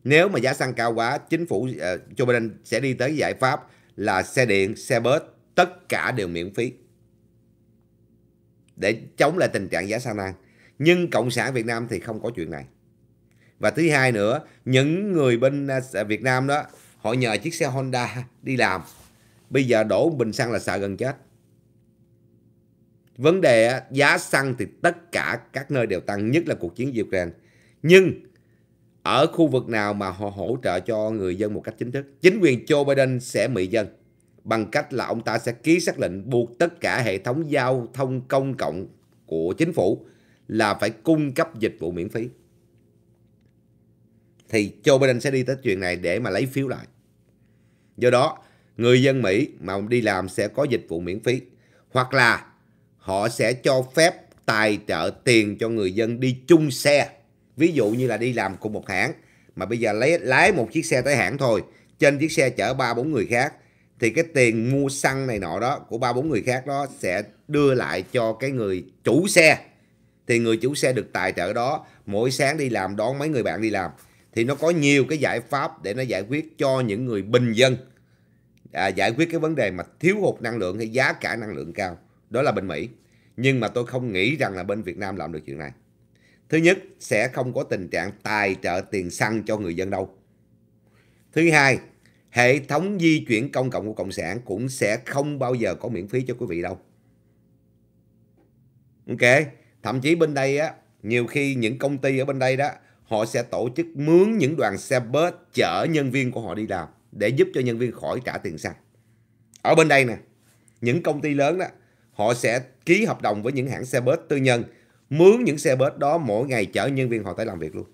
nếu mà giá xăng cao quá, chính phủ uh, Joe Biden sẽ đi tới giải pháp là xe điện, xe bus, tất cả đều miễn phí. Để chống lại tình trạng giá xăng tăng. Nhưng Cộng sản Việt Nam thì không có chuyện này. Và thứ hai nữa, những người bên ờ, Việt Nam đó, họ nhờ chiếc xe Honda đi làm. Bây giờ đổ bình xăng là sợ gần chết. Vấn đề giá xăng thì tất cả các nơi đều tăng, nhất là cuộc chiến Ukraine. Nhưng ở khu vực nào mà họ hỗ trợ cho người dân một cách chính thức. Chính quyền Joe Biden sẽ mị dân bằng cách là ông ta sẽ ký xác lệnh buộc tất cả hệ thống giao thông công cộng của chính phủ là phải cung cấp dịch vụ miễn phí. Thì Joe Biden sẽ đi tới chuyện này để mà lấy phiếu lại. Do đó, người dân Mỹ mà đi làm sẽ có dịch vụ miễn phí. Hoặc là họ sẽ cho phép tài trợ tiền cho người dân đi chung xe ví dụ như là đi làm cùng một hãng mà bây giờ lấy lái một chiếc xe tới hãng thôi trên chiếc xe chở ba bốn người khác thì cái tiền mua xăng này nọ đó của ba bốn người khác đó sẽ đưa lại cho cái người chủ xe. Thì người chủ xe được tài trợ đó mỗi sáng đi làm đón mấy người bạn đi làm. Thì nó có nhiều cái giải pháp để nó giải quyết cho những người bình dân. À, giải quyết cái vấn đề mà thiếu hụt năng lượng hay giá cả năng lượng cao. Đó là bên Mỹ. Nhưng mà tôi không nghĩ rằng là bên Việt Nam làm được chuyện này. Thứ nhất, sẽ không có tình trạng tài trợ tiền xăng cho người dân đâu. Thứ hai, hệ thống di chuyển công cộng của Cộng sản cũng sẽ không bao giờ có miễn phí cho quý vị đâu. Ok, thậm chí bên đây á, nhiều khi những công ty ở bên đây đó, họ sẽ tổ chức mướn những đoàn xe bus chở nhân viên của họ đi làm để giúp cho nhân viên khỏi trả tiền xăng. Ở bên đây nè, những công ty lớn đó, họ sẽ ký hợp đồng với những hãng xe bus tư nhân mướn những xe bus đó mỗi ngày chở nhân viên họ tới làm việc luôn.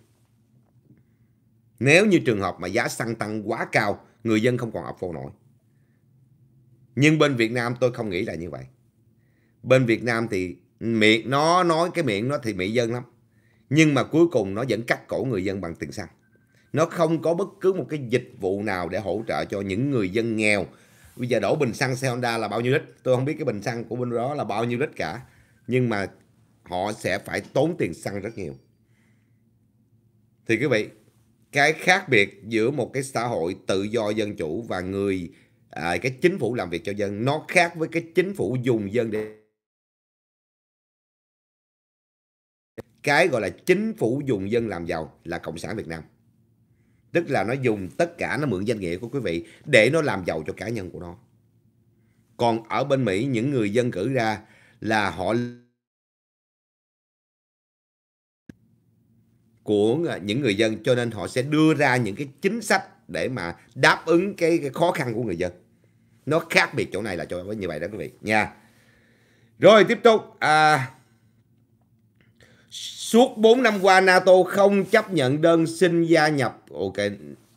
Nếu như trường hợp mà giá xăng tăng quá cao, người dân không còn ập vô nổi. Nhưng bên Việt Nam tôi không nghĩ là như vậy. Bên Việt Nam thì miệng nó nói cái miệng nó thì mỹ dân lắm. Nhưng mà cuối cùng nó vẫn cắt cổ người dân bằng tiền xăng. Nó không có bất cứ một cái dịch vụ nào để hỗ trợ cho những người dân nghèo. Bây giờ đổ bình xăng xe Honda là bao nhiêu lít? Tôi không biết cái bình xăng của bên đó là bao nhiêu lít cả. Nhưng mà họ sẽ phải tốn tiền xăng rất nhiều. Thì quý vị, cái khác biệt giữa một cái xã hội tự do dân chủ và người à, cái chính phủ làm việc cho dân nó khác với cái chính phủ dùng dân để cái gọi là chính phủ dùng dân làm giàu là cộng sản Việt Nam. Tức là nó dùng tất cả nó mượn danh nghĩa của quý vị để nó làm giàu cho cá nhân của nó. Còn ở bên Mỹ những người dân cử ra là họ của à, những người dân. Cho nên họ sẽ đưa ra những cái chính sách để mà đáp ứng cái, cái khó khăn của người dân. Nó khác biệt chỗ này là chỗ như vậy đó quý vị. Nha. Rồi tiếp tục. À, suốt 4 năm qua NATO không chấp nhận đơn xin gia nhập. Ok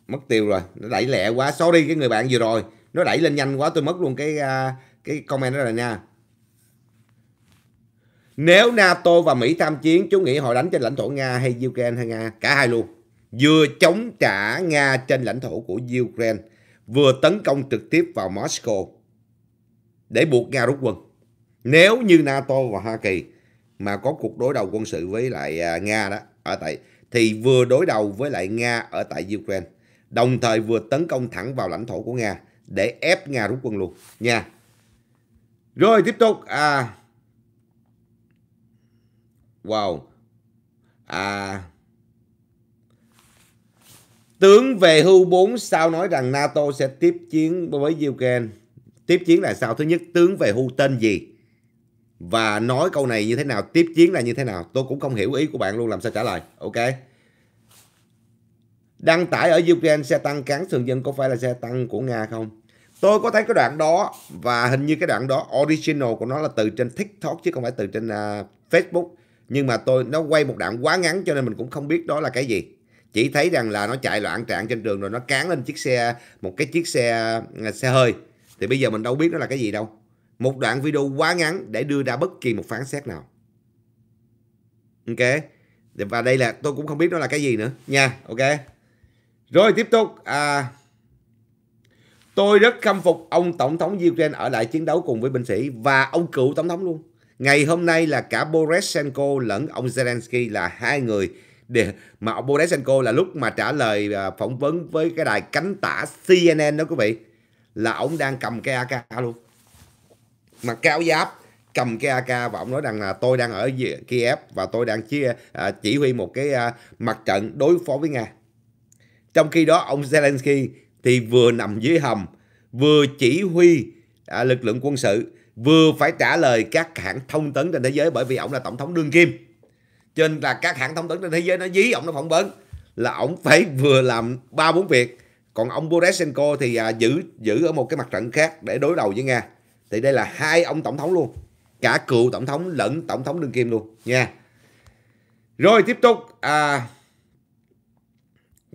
mất tiêu rồi. Nó đẩy lẹ quá. Sorry cái người bạn vừa rồi. Nó đẩy lên nhanh quá. Tôi mất luôn cái à, cái comment đó rồi nha nếu NATO và Mỹ tham chiến, chú nghĩ họ đánh trên lãnh thổ Nga hay Ukraine hay Nga? Cả hai luôn. Vừa chống trả Nga trên lãnh thổ của Ukraine vừa tấn công trực tiếp vào Moscow để buộc Nga rút quân. Nếu như NATO và Hoa Kỳ mà có cuộc đối đầu quân sự với lại à, Nga đó ở tại thì vừa đối đầu với lại Nga ở tại Ukraine, đồng thời vừa tấn công thẳng vào lãnh thổ của Nga để ép Nga rút quân luôn nha. Rồi tiếp tục à Wow. À Tướng về hưu 4 sao nói rằng NATO sẽ tiếp chiến với Ukraine. Tiếp chiến là sao? Thứ nhất, tướng về hưu tên gì? Và nói câu này như thế nào? Tiếp chiến là như thế nào? Tôi cũng không hiểu ý của bạn luôn làm sao trả lời. Ok. Đăng tải ở Ukraine xe tăng cán thường dân có phải là xe tăng của Nga không? Tôi có thấy cái đoạn đó và hình như cái đoạn đó original của nó là từ trên TikTok chứ không phải từ trên uh, Facebook. Nhưng mà tôi, nó quay một đoạn quá ngắn cho nên mình cũng không biết đó là cái gì. Chỉ thấy rằng là nó chạy loạn trạng trên đường rồi nó cán lên chiếc xe, một cái chiếc xe à, xe hơi. Thì bây giờ mình đâu biết nó là cái gì đâu. Một đoạn video quá ngắn để đưa ra bất kỳ một phán xét nào. Ok. Và đây là, tôi cũng không biết nó là cái gì nữa nha. Ok. Rồi, tiếp tục à Tôi rất khâm phục ông Tổng thống Ukraine ở lại chiến đấu cùng với binh sĩ và ông cựu Tổng thống luôn. Ngày hôm nay là cả Boresenko lẫn ông Zelensky là hai người để mà ông Boresenko là lúc mà trả lời à, phỏng vấn với cái đài cánh tả CNN đó quý vị là ông đang cầm cái AK luôn. Mà cao giáp cầm cái AK và ông nói rằng là tôi đang ở Kiev và tôi đang chỉ, à, chỉ huy một cái à, mặt trận đối phó với Nga. Trong khi đó ông Zelensky thì vừa nằm dưới hầm, vừa chỉ huy lực lượng quân sự, vừa phải trả lời các hãng thông tấn trên thế giới bởi vì ông là tổng thống đương kim. Cho nên là các hãng thông tấn trên thế giới nó dí ông nó phỏng vấn là ông phải vừa làm ba bốn việc. Còn ông Poroshenko thì à, giữ giữ ở một cái mặt trận khác để đối đầu với Nga. Thì đây là hai ông tổng thống luôn. Cả cựu tổng thống lẫn tổng thống đương kim luôn nha. Rồi tiếp tục à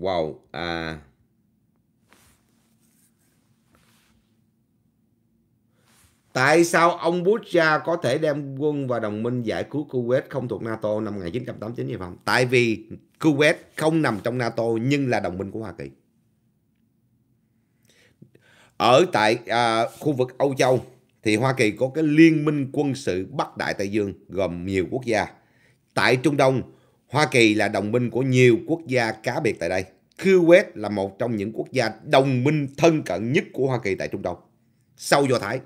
Wow, à Tại sao ông Bucha có thể đem quân và đồng minh giải cứu Kuwait không thuộc NATO năm 1989 vậy không? Tại vì Kuwait không nằm trong NATO nhưng là đồng minh của Hoa Kỳ. Ở tại à, khu vực Âu Châu thì Hoa Kỳ có cái liên minh quân sự Bắc Đại Tây Dương gồm nhiều quốc gia. Tại Trung Đông, Hoa Kỳ là đồng minh của nhiều quốc gia cá biệt tại đây. Kuwait là một trong những quốc gia đồng minh thân cận nhất của Hoa Kỳ tại Trung Đông. Sau Do Thái.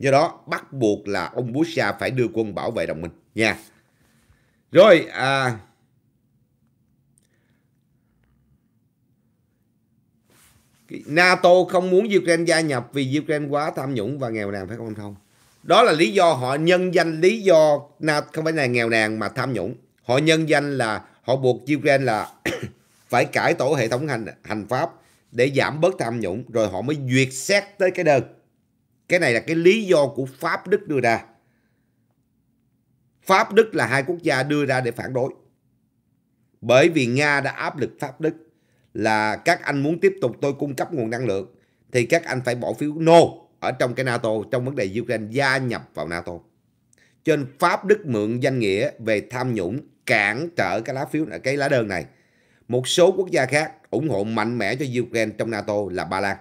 Do đó bắt buộc là ông Busha phải đưa quân bảo vệ đồng minh nha. Rồi à, NATO không muốn Ukraine gia nhập vì Ukraine quá tham nhũng và nghèo nàn phải không không? Đó là lý do họ nhân danh lý do không phải là nghèo nàn mà tham nhũng. Họ nhân danh là họ buộc Ukraine là phải cải tổ hệ thống hành hành pháp để giảm bớt tham nhũng rồi họ mới duyệt xét tới cái đơn. Cái này là cái lý do của Pháp Đức đưa ra. Pháp Đức là hai quốc gia đưa ra để phản đối. Bởi vì Nga đã áp lực Pháp Đức là các anh muốn tiếp tục tôi cung cấp nguồn năng lượng, thì các anh phải bỏ phiếu no ở trong cái NATO, trong vấn đề Ukraine gia nhập vào NATO. Cho nên Pháp Đức mượn danh nghĩa về tham nhũng, cản trở cái lá phiếu, cái lá đơn này. Một số quốc gia khác ủng hộ mạnh mẽ cho Ukraine trong NATO là Ba Lan.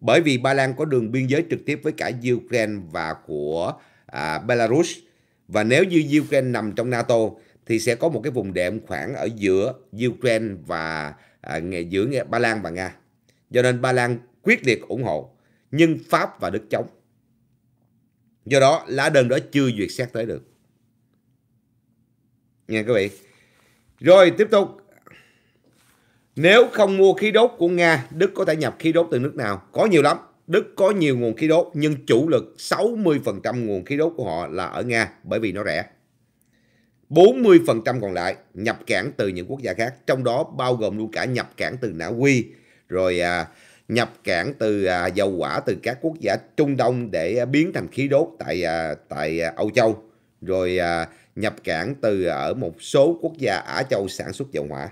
Bởi vì Ba Lan có đường biên giới trực tiếp với cả Ukraine và của à, Belarus. Và nếu như Ukraine nằm trong NATO thì sẽ có một cái vùng đệm khoảng ở giữa Ukraine và à, giữa Ba Lan và Nga. Do nên Ba Lan quyết liệt ủng hộ, nhưng Pháp và Đức chống. Do đó lá đơn đó chưa duyệt xét tới được. Nghe quý vị. Rồi tiếp tục nếu không mua khí đốt của Nga, Đức có thể nhập khí đốt từ nước nào? Có nhiều lắm. Đức có nhiều nguồn khí đốt nhưng chủ lực 60% nguồn khí đốt của họ là ở Nga bởi vì nó rẻ. 40% còn lại nhập cảng từ những quốc gia khác, trong đó bao gồm luôn cả nhập cảng từ Na Uy, rồi à, nhập cảng từ à, dầu hỏa từ các quốc gia Trung Đông để à, biến thành khí đốt tại à, tại à, Âu Châu, rồi à, nhập cảng từ ở một số quốc gia Á Châu sản xuất dầu hỏa.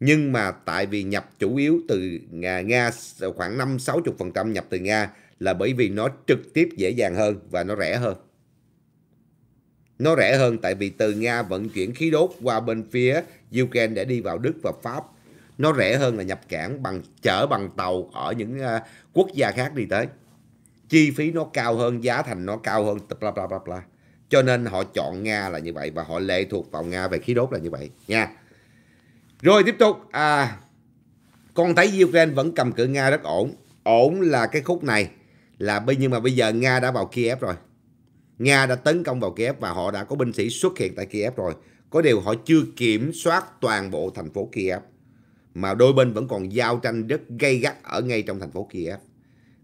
Nhưng mà tại vì nhập chủ yếu từ Nga, Nga khoảng 5-60% nhập từ Nga là bởi vì nó trực tiếp dễ dàng hơn và nó rẻ hơn. Nó rẻ hơn tại vì từ Nga vận chuyển khí đốt qua bên phía Ukraine để đi vào Đức và Pháp. nó rẻ hơn là nhập cảng bằng chở bằng tàu ở những uh, quốc gia khác đi tới chi phí nó cao hơn giá thành nó cao hơn bla bla bla bla cho nên họ chọn nga là như vậy và họ lệ thuộc vào nga về khí đốt là như vậy nha rồi tiếp tục. À con thấy Ukraine vẫn cầm cự nga rất ổn. Ổn là cái khúc này là nhưng mà bây giờ nga đã vào Kiev rồi. Nga đã tấn công vào Kiev và họ đã có binh sĩ xuất hiện tại Kiev rồi. Có điều họ chưa kiểm soát toàn bộ thành phố Kiev mà đôi bên vẫn còn giao tranh rất gay gắt ở ngay trong thành phố Kiev.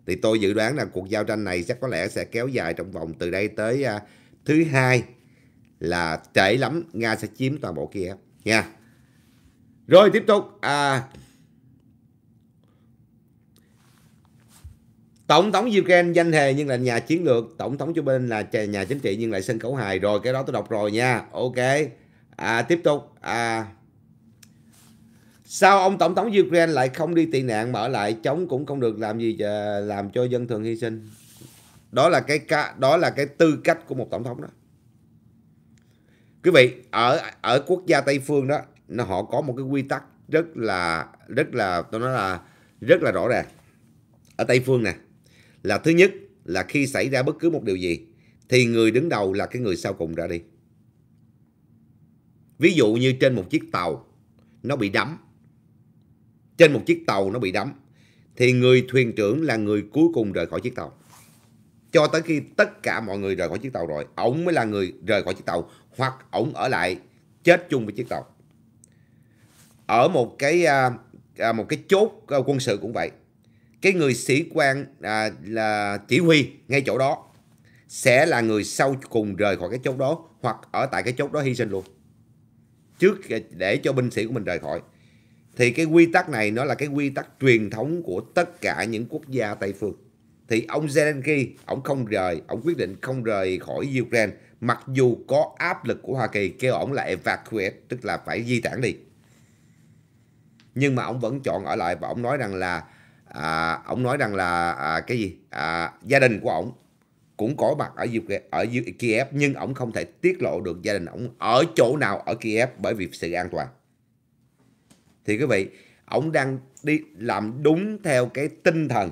Thì tôi dự đoán là cuộc giao tranh này chắc có lẽ sẽ kéo dài trong vòng từ đây tới uh, thứ hai là trễ lắm Nga sẽ chiếm toàn bộ Kiev. Nha. Rồi tiếp tục à, Tổng thống Ukraine danh hề nhưng là nhà chiến lược, tổng thống cho bên là nhà chính trị nhưng lại sân khấu hài rồi, cái đó tôi đọc rồi nha. Ok. À tiếp tục à Sao ông tổng thống Ukraine lại không đi tị nạn mà ở lại chống cũng không được làm gì ờ, làm cho dân thường hy sinh? Đó là cái đó là cái tư cách của một tổng thống đó. Quý vị, ở ở quốc gia Tây phương đó, nó họ có một cái quy tắc rất là rất là tôi nói là rất là rõ ràng. Ở Tây phương nè, là thứ nhất là khi xảy ra bất cứ một điều gì thì người đứng đầu là cái người sau cùng ra đi. Ví dụ như trên một chiếc tàu nó bị đắm trên một chiếc tàu nó bị đắm thì người thuyền trưởng là người cuối cùng rời khỏi chiếc tàu cho tới khi tất cả mọi người rời khỏi chiếc tàu rồi ổng mới là người rời khỏi chiếc tàu hoặc ổng ở lại chết chung với chiếc tàu ở một cái à, à, một cái chốt à, quân sự cũng vậy cái người sĩ quan à, là chỉ huy ngay chỗ đó sẽ là người sau cùng rời khỏi cái chốt đó hoặc ở tại cái chốt đó hy sinh luôn trước à, để cho binh sĩ của mình rời khỏi thì cái quy tắc này nó là cái quy tắc truyền thống của tất cả những quốc gia Tây phương. Thì ông Zelensky, ông không rời, ông quyết định không rời khỏi Ukraine mặc dù có áp lực của Hoa Kỳ kêu ông là evacuate, tức là phải di tản đi. Nhưng mà ông vẫn chọn ở lại và ông nói rằng là à, ông nói rằng là à, cái gì? À, gia đình của ông cũng có mặt ở ở Kiev nhưng ông không thể tiết lộ được gia đình ông ở chỗ nào ở Kiev bởi vì sự an toàn. Thì quý vị ông đang đi làm đúng theo cái tinh thần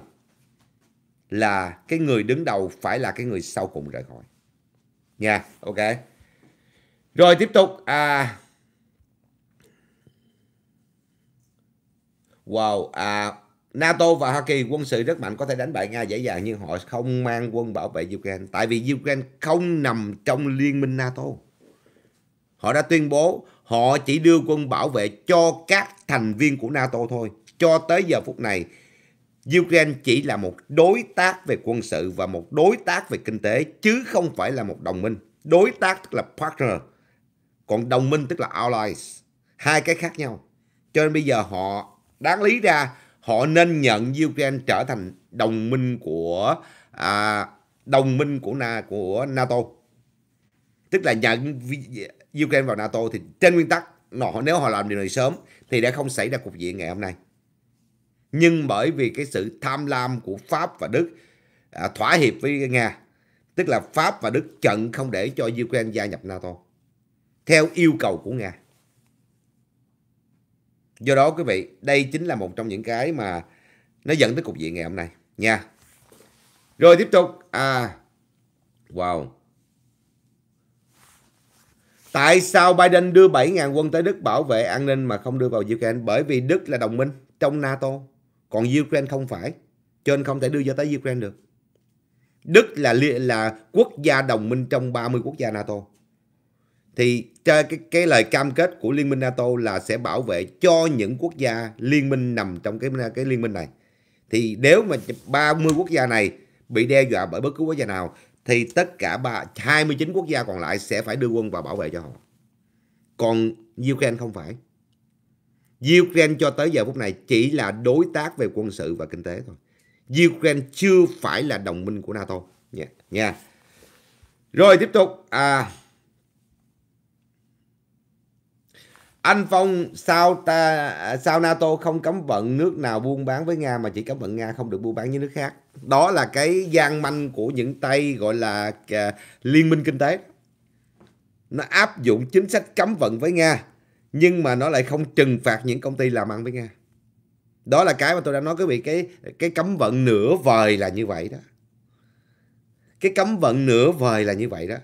là cái người đứng đầu phải là cái người sau cùng rời khỏi. Nha ok. Rồi tiếp tục à wow à NATO và Hoa Kỳ quân sự rất mạnh có thể đánh bại Nga dễ dàng nhưng họ không mang quân bảo vệ Ukraine tại vì Ukraine không nằm trong liên minh NATO. Họ đã tuyên bố họ chỉ đưa quân bảo vệ cho các thành viên của NATO thôi. Cho tới giờ phút này, Ukraine chỉ là một đối tác về quân sự và một đối tác về kinh tế chứ không phải là một đồng minh. Đối tác tức là partner, còn đồng minh tức là allies. Hai cái khác nhau. Cho nên bây giờ họ đáng lý ra họ nên nhận Ukraine trở thành đồng minh của à, đồng minh của Na của NATO. Tức là nhận Ukraine vào NATO thì trên nguyên tắc họ nếu họ làm điều này sớm thì đã không xảy ra cục diện ngày hôm nay. Nhưng bởi vì cái sự tham lam của Pháp và Đức à, thỏa hiệp với Nga, tức là Pháp và Đức chặn không để cho Ukraine gia nhập NATO theo yêu cầu của Nga. Do đó quý vị, đây chính là một trong những cái mà nó dẫn tới cục diện ngày hôm nay nha. Rồi tiếp tục à wow Tại sao Biden đưa 7.000 quân tới Đức bảo vệ an ninh mà không đưa vào Ukraine? Bởi vì Đức là đồng minh trong NATO, còn Ukraine không phải. Cho nên không thể đưa vô tới Ukraine được. Đức là là quốc gia đồng minh trong 30 quốc gia NATO. Thì cái, cái lời cam kết của Liên minh NATO là sẽ bảo vệ cho những quốc gia liên minh nằm trong cái, cái liên minh này. Thì nếu mà 30 quốc gia này bị đe dọa bởi bất cứ quốc gia nào thì tất cả ba 29 quốc gia còn lại sẽ phải đưa quân vào bảo vệ cho họ. Còn Ukraine không phải. Ukraine cho tới giờ phút này chỉ là đối tác về quân sự và kinh tế thôi. Ukraine chưa phải là đồng minh của NATO nha. nha. Rồi tiếp tục à Anh Phong sao ta sao NATO không cấm vận nước nào buôn bán với Nga mà chỉ cấm vận Nga không được buôn bán với nước khác. Đó là cái gian manh của những tay gọi là uh, liên minh kinh tế. Nó áp dụng chính sách cấm vận với Nga. nhưng mà nó lại không trừng phạt những công ty làm ăn với Nga. Đó là cái mà tôi đã nói quý vị cái cái cấm vận nửa vời là như vậy đó. Cái cấm vận nửa vời là như vậy đó.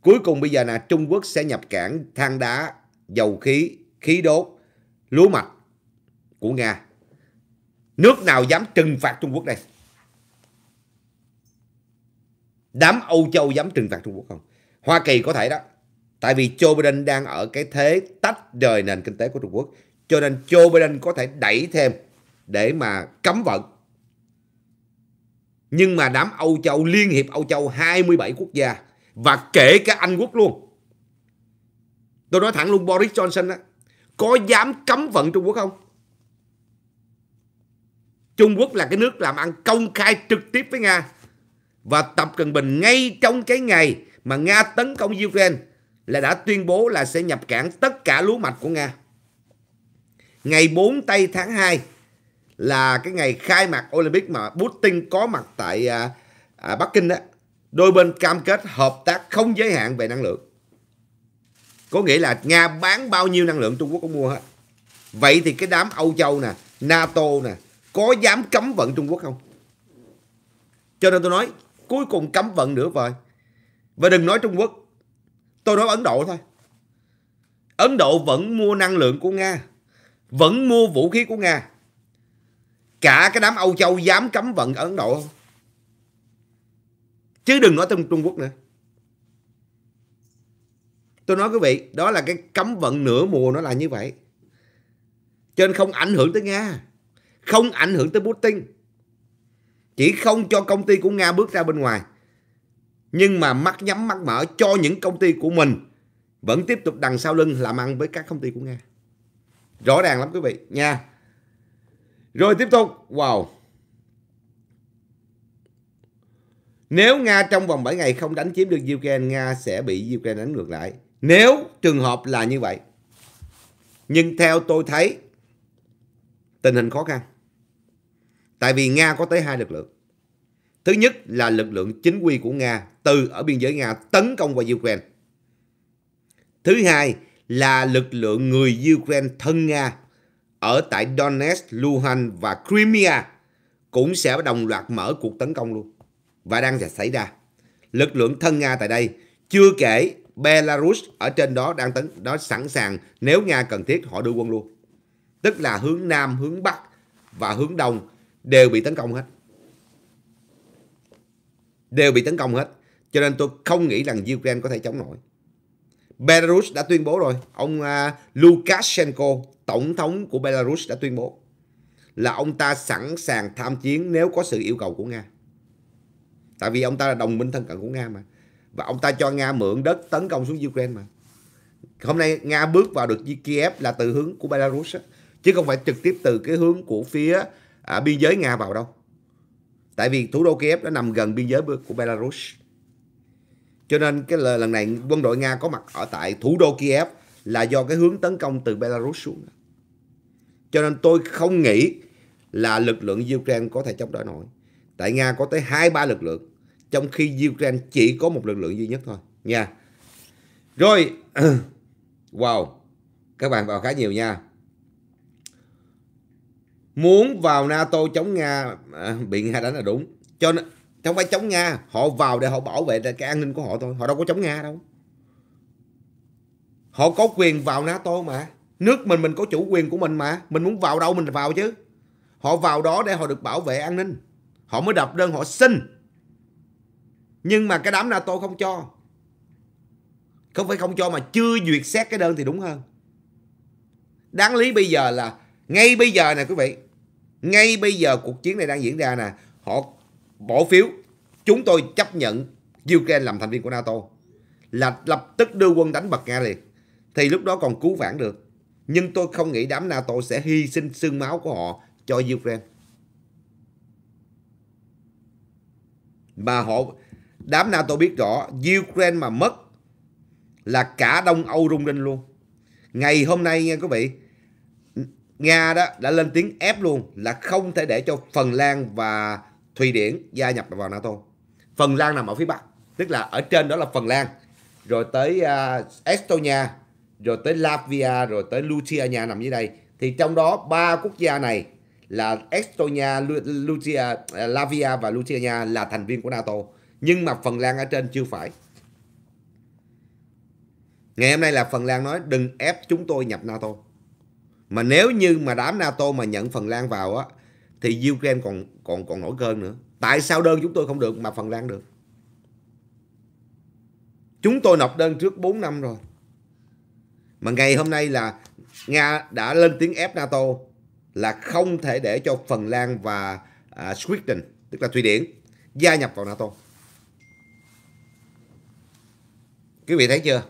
Cuối cùng bây giờ là Trung Quốc sẽ nhập cảng than đá, dầu khí, khí đốt, lúa mạch của Nga. Nước nào dám trừng phạt Trung Quốc đây? Đám Âu Châu dám trừng phạt Trung Quốc không? Hoa Kỳ có thể đó. Tại vì Joe Biden đang ở cái thế tách rời nền kinh tế của Trung Quốc. Cho nên Joe Biden có thể đẩy thêm để mà cấm vận. Nhưng mà đám Âu Châu, Liên hiệp Âu Châu 27 quốc gia và kể cả Anh Quốc luôn. Tôi nói thẳng luôn Boris Johnson đó có dám cấm vận Trung Quốc không? Trung Quốc là cái nước làm ăn công khai trực tiếp với Nga. Và Tập Cận Bình ngay trong cái ngày mà Nga tấn công Ukraine là đã tuyên bố là sẽ nhập cảng tất cả lúa mạch của Nga. Ngày 4 tây tháng 2 là cái ngày khai mạc Olympic mà Putin có mặt tại à, à, Bắc Kinh đó. Đôi bên cam kết hợp tác không giới hạn về năng lượng. Có nghĩa là Nga bán bao nhiêu năng lượng Trung Quốc cũng mua hết. Vậy thì cái đám Âu Châu nè, NATO nè, có dám cấm vận Trung Quốc không? Cho nên tôi nói cuối cùng cấm vận nữa vời. Và đừng nói Trung Quốc. Tôi nói Ấn Độ thôi. Ấn Độ vẫn mua năng lượng của Nga. Vẫn mua vũ khí của Nga. Cả cái đám Âu Châu dám cấm vận Ấn Độ không? Chứ đừng nói Trung, Trung Quốc nữa. Tôi nói quý vị, đó là cái cấm vận nửa mùa nó là như vậy. Cho nên không ảnh hưởng tới Nga. Không ảnh hưởng tới Putin. Chỉ không cho công ty của Nga bước ra bên ngoài. Nhưng mà mắt nhắm mắt mở cho những công ty của mình vẫn tiếp tục đằng sau lưng làm ăn với các công ty của Nga. Rõ ràng lắm quý vị nha. Rồi tiếp tục. Wow. Nếu Nga trong vòng 7 ngày không đánh chiếm được Ukraine, Nga sẽ bị Ukraine đánh ngược lại. Nếu trường hợp là như vậy. Nhưng theo tôi thấy tình hình khó khăn. Tại vì Nga có tới hai lực lượng. Thứ nhất là lực lượng chính quy của Nga từ ở biên giới Nga tấn công vào Ukraine. Thứ hai là lực lượng người Ukraine thân Nga ở tại Donetsk, Luhansk và Crimea cũng sẽ đồng loạt mở cuộc tấn công luôn và đang xảy ra. Lực lượng thân Nga tại đây chưa kể Belarus ở trên đó đang tấn đó sẵn sàng nếu Nga cần thiết họ đưa quân luôn. Tức là hướng Nam, hướng Bắc và hướng Đông đều bị tấn công hết. Đều bị tấn công hết. Cho nên tôi không nghĩ rằng Ukraine có thể chống nổi. Belarus đã tuyên bố rồi. Ông uh, Lukashenko, tổng thống của Belarus đã tuyên bố là ông ta sẵn sàng tham chiến nếu có sự yêu cầu của Nga. Tại vì ông ta là đồng minh thân cận của Nga mà. Và ông ta cho Nga mượn đất tấn công xuống Ukraine mà. Hôm nay Nga bước vào được Kiev là từ hướng của Belarus đó, Chứ không phải trực tiếp từ cái hướng của phía à, biên giới Nga vào đâu. Tại vì thủ đô Kiev nó nằm gần biên giới của Belarus. Cho nên cái lần này quân đội Nga có mặt ở tại thủ đô Kiev là do cái hướng tấn công từ Belarus xuống. Cho nên tôi không nghĩ là lực lượng Ukraine có thể chống đỡ nổi. Tại Nga có tới hai ba lực lượng, trong khi Ukraine chỉ có một lực lượng duy nhất thôi nha. Rồi, wow, các bạn vào khá nhiều nha. Muốn vào NATO chống Nga à, bị Nga đánh là đúng. Cho nên không phải chống Nga, họ vào để họ bảo vệ cái an ninh của họ thôi, họ đâu có chống Nga đâu. Họ có quyền vào NATO mà. Nước mình mình có chủ quyền của mình mà. Mình muốn vào đâu mình vào chứ. Họ vào đó để họ được bảo vệ an ninh. Họ mới đập đơn họ xin. Nhưng mà cái đám NATO không cho. Không phải không cho mà chưa duyệt xét cái đơn thì đúng hơn. Đáng lý bây giờ là ngay bây giờ nè quý vị. Ngay bây giờ cuộc chiến này đang diễn ra nè. Họ bỏ phiếu. Chúng tôi chấp nhận Ukraine làm thành viên của NATO. Là lập tức đưa quân đánh bật Nga liền. Thì lúc đó còn cứu vãn được. Nhưng tôi không nghĩ đám NATO sẽ hy sinh xương máu của họ cho Ukraine. Mà họ đám NATO biết rõ Ukraine mà mất là cả Đông Âu rung rinh luôn. Ngày hôm nay nha quý vị, Nga đó đã lên tiếng ép luôn là không thể để cho Phần Lan và Thụy Điển gia nhập vào NATO. Phần Lan nằm ở phía Bắc, tức là ở trên đó là Phần Lan, rồi tới uh, Estonia, rồi tới Latvia, rồi tới Lithuania nằm dưới đây. Thì trong đó ba quốc gia này là Estonia, Lucia, à, Latvia và Lithuania là thành viên của NATO. Nhưng mà Phần Lan ở trên chưa phải. Ngày hôm nay là Phần Lan nói đừng ép chúng tôi nhập NATO. Mà nếu như mà đám NATO mà nhận Phần Lan vào á thì Ukraine còn còn còn nổi cơn nữa. Tại sao đơn chúng tôi không được mà Phần Lan được? Chúng tôi nộp đơn trước 4 năm rồi. Mà ngày hôm nay là Nga đã lên tiếng ép NATO là không thể để cho Phần Lan và uh, Sweden, tức là Thụy Điển, gia nhập vào NATO. Quý vị thấy chưa?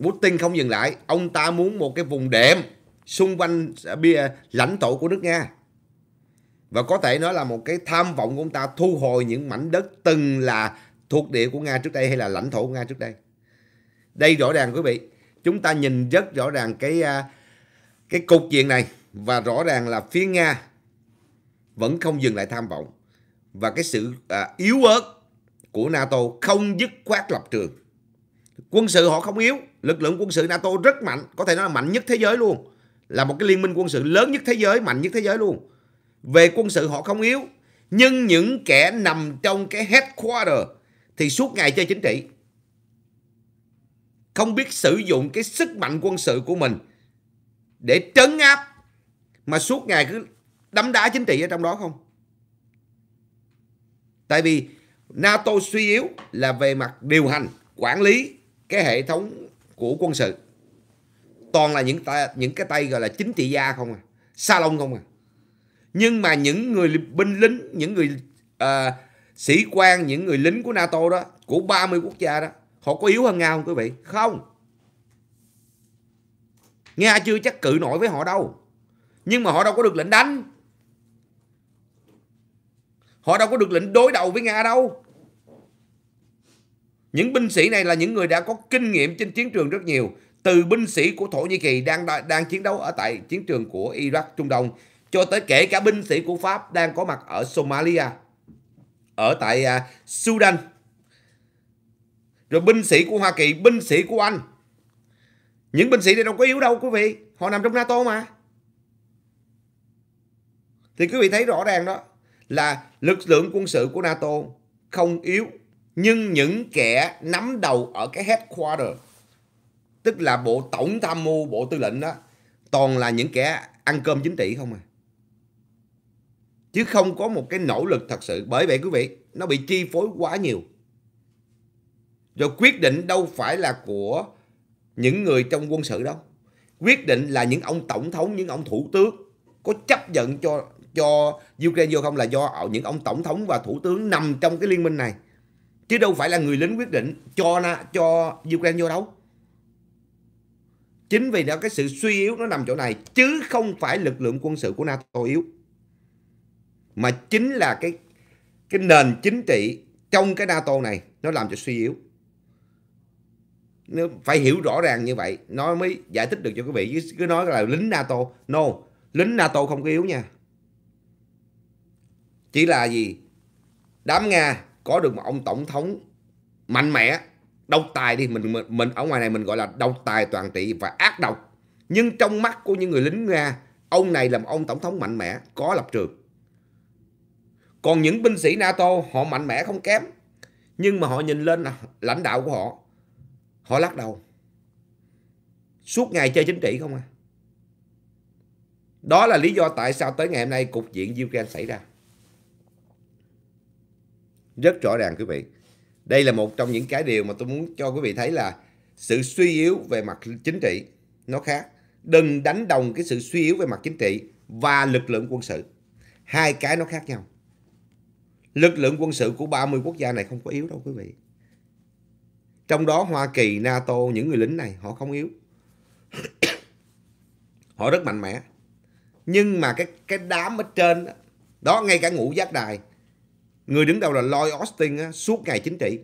Putin không dừng lại. Ông ta muốn một cái vùng đệm xung quanh bia lãnh thổ của nước Nga. Và có thể nói là một cái tham vọng của ông ta thu hồi những mảnh đất từng là thuộc địa của Nga trước đây hay là lãnh thổ của Nga trước đây. Đây rõ ràng quý vị, chúng ta nhìn rất rõ ràng cái à, cái cục diện này và rõ ràng là phía Nga vẫn không dừng lại tham vọng và cái sự à, yếu ớt của NATO không dứt khoát lập trường. Quân sự họ không yếu, lực lượng quân sự NATO rất mạnh, có thể nói là mạnh nhất thế giới luôn. Là một cái liên minh quân sự lớn nhất thế giới, mạnh nhất thế giới luôn. Về quân sự họ không yếu, nhưng những kẻ nằm trong cái headquarter thì suốt ngày chơi chính trị. Không biết sử dụng cái sức mạnh quân sự của mình để trấn áp mà suốt ngày cứ đấm đá chính trị ở trong đó không? Tại vì NATO suy yếu là về mặt điều hành, quản lý cái hệ thống của quân sự. Toàn là những tay, những cái tay gọi là chính trị gia không à, sa lông không à. Nhưng mà những người binh lính, những người uh, sĩ quan, những người lính của NATO đó, của 30 quốc gia đó, họ có yếu hơn Nga không quý vị? Không. Nga chưa chắc cự nổi với họ đâu. Nhưng mà họ đâu có được lệnh đánh. Họ đâu có được lệnh đối đầu với Nga đâu. Những binh sĩ này là những người đã có kinh nghiệm trên chiến trường rất nhiều. Từ binh sĩ của Thổ Nhĩ Kỳ đang đang chiến đấu ở tại chiến trường của Iraq, Trung Đông, cho tới kể cả binh sĩ của Pháp đang có mặt ở Somalia, ở tại uh, Sudan, rồi binh sĩ của Hoa Kỳ, binh sĩ của Anh. Những binh sĩ này đâu có yếu đâu quý vị, họ nằm trong NATO mà. Thì quý vị thấy rõ ràng đó là lực lượng quân sự của NATO không yếu, nhưng những kẻ nắm đầu ở cái headquarter, tức là bộ tổng tham mưu, bộ tư lệnh đó, toàn là những kẻ ăn cơm chính trị không à. Chứ không có một cái nỗ lực thật sự. Bởi vậy quý vị, nó bị chi phối quá nhiều. Rồi quyết định đâu phải là của những người trong quân sự đâu. Quyết định là những ông tổng thống, những ông thủ tướng có chấp nhận cho cho Ukraine vô không là do những ông tổng thống và thủ tướng nằm trong cái liên minh này. Chứ đâu phải là người lính quyết định cho na, cho Ukraine vô đâu. Chính vì đó, cái sự suy yếu nó nằm chỗ này, chứ không phải lực lượng quân sự của NATO yếu. Mà chính là cái cái nền chính trị trong cái NATO này nó làm cho suy yếu. Nếu phải hiểu rõ ràng như vậy, nó mới giải thích được cho quý vị. Cứ nói là lính NATO. No, lính NATO không có yếu nha chỉ là gì? Đám nga có được một ông tổng thống mạnh mẽ độc tài đi. Mình mình, mình ở ngoài này mình gọi là độc tài toàn trị và ác độc. Nhưng trong mắt của những người lính nga ông này là một ông tổng thống mạnh mẽ có lập trường. Còn những binh sĩ nato họ mạnh mẽ không kém nhưng mà họ nhìn lên lãnh đạo của họ họ lắc đầu. Suốt ngày chơi chính trị không à? Đó là lý do tại sao tới ngày hôm nay cục diện Ukraine xảy ra rất rõ ràng quý vị. Đây là một trong những cái điều mà tôi muốn cho quý vị thấy là sự suy yếu về mặt chính trị nó khác. Đừng đánh đồng cái sự suy yếu về mặt chính trị và lực lượng quân sự. Hai cái nó khác nhau. Lực lượng quân sự của 30 quốc gia này không có yếu đâu quý vị. Trong đó Hoa Kỳ, NATO, những người lính này họ không yếu. họ rất mạnh mẽ. Nhưng mà cái cái đám ở trên đó, đó ngay cả ngũ giác đài Người đứng đầu là Lloyd Austin á, suốt ngày chính trị.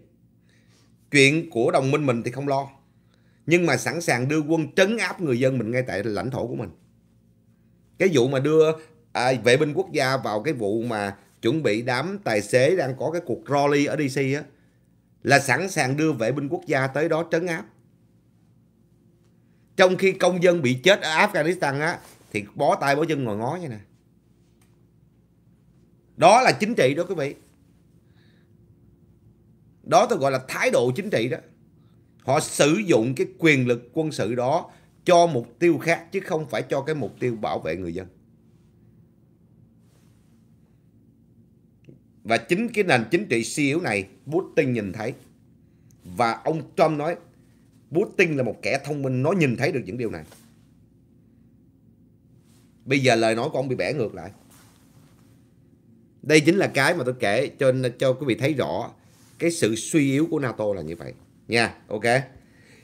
Chuyện của đồng minh mình thì không lo. Nhưng mà sẵn sàng đưa quân trấn áp người dân mình ngay tại lãnh thổ của mình. Cái vụ mà đưa à, vệ binh quốc gia vào cái vụ mà chuẩn bị đám tài xế đang có cái cuộc rally ở DC á, là sẵn sàng đưa vệ binh quốc gia tới đó trấn áp. trong khi công dân bị chết ở Afghanistan á thì bó tay bó chân ngồi ngó như nè đó là chính trị đó quý vị đó tôi gọi là thái độ chính trị đó. Họ sử dụng cái quyền lực quân sự đó cho mục tiêu khác, chứ không phải cho cái mục tiêu bảo vệ người dân. Và chính cái nền chính trị suy yếu này, Putin nhìn thấy. Và ông Trump nói, Putin là một kẻ thông minh, nó nhìn thấy được những điều này. Bây giờ lời nói của ông bị bẻ ngược lại. Đây chính là cái mà tôi kể cho cho quý vị thấy rõ cái sự suy yếu của NATO là như vậy. Nha ok.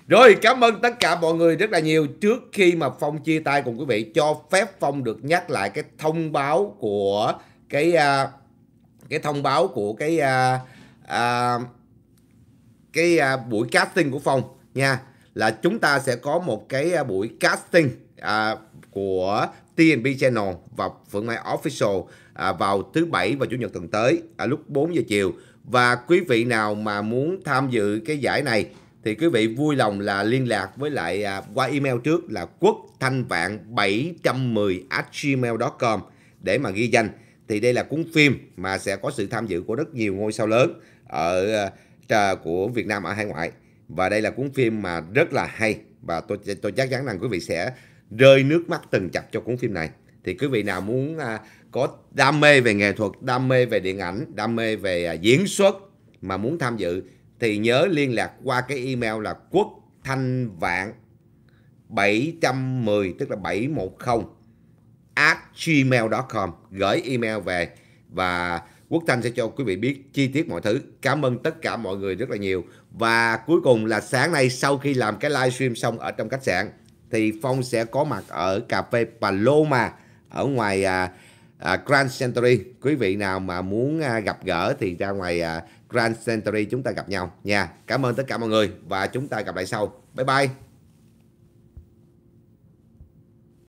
Rồi cảm ơn tất cả mọi người rất là nhiều. Trước khi mà Phong chia tay cùng quý vị cho phép Phong được nhắc lại cái thông báo của cái uh, cái thông báo của cái uh, uh, cái uh, buổi casting của Phong. Nha là chúng ta sẽ có một cái uh, buổi casting uh, của TNB Channel và Phượng Mai Official à, vào thứ bảy và chủ nhật tuần tới à, lúc 4 giờ chiều và quý vị nào mà muốn tham dự cái giải này thì quý vị vui lòng là liên lạc với lại à, qua email trước là quốc thanh vạn 710 at gmail.com để mà ghi danh. Thì đây là cuốn phim mà sẽ có sự tham dự của rất nhiều ngôi sao lớn ở à, của Việt Nam ở hải ngoại. Và đây là cuốn phim mà rất là hay và tôi tôi chắc chắn rằng quý vị sẽ rơi nước mắt từng chập cho cuốn phim này. Thì quý vị nào muốn à, có đam mê về nghệ thuật đam mê về điện ảnh đam mê về à, diễn xuất mà muốn tham dự thì nhớ liên lạc qua cái email là quốc thanh vạn 710 tức là 710 at gmail.com gửi email về và Quốc Thanh sẽ cho quý vị biết chi tiết mọi thứ. Cảm ơn tất cả mọi người rất là nhiều. Và cuối cùng là sáng nay sau khi làm cái livestream xong ở trong khách sạn thì Phong sẽ có mặt ở cà phê Paloma ở ngoài à, à, Grand Century. Quý vị nào mà muốn à, gặp gỡ thì ra ngoài à, Grand Century chúng ta gặp nhau nha. Cảm ơn tất cả mọi người và chúng ta gặp lại sau. Bye bye.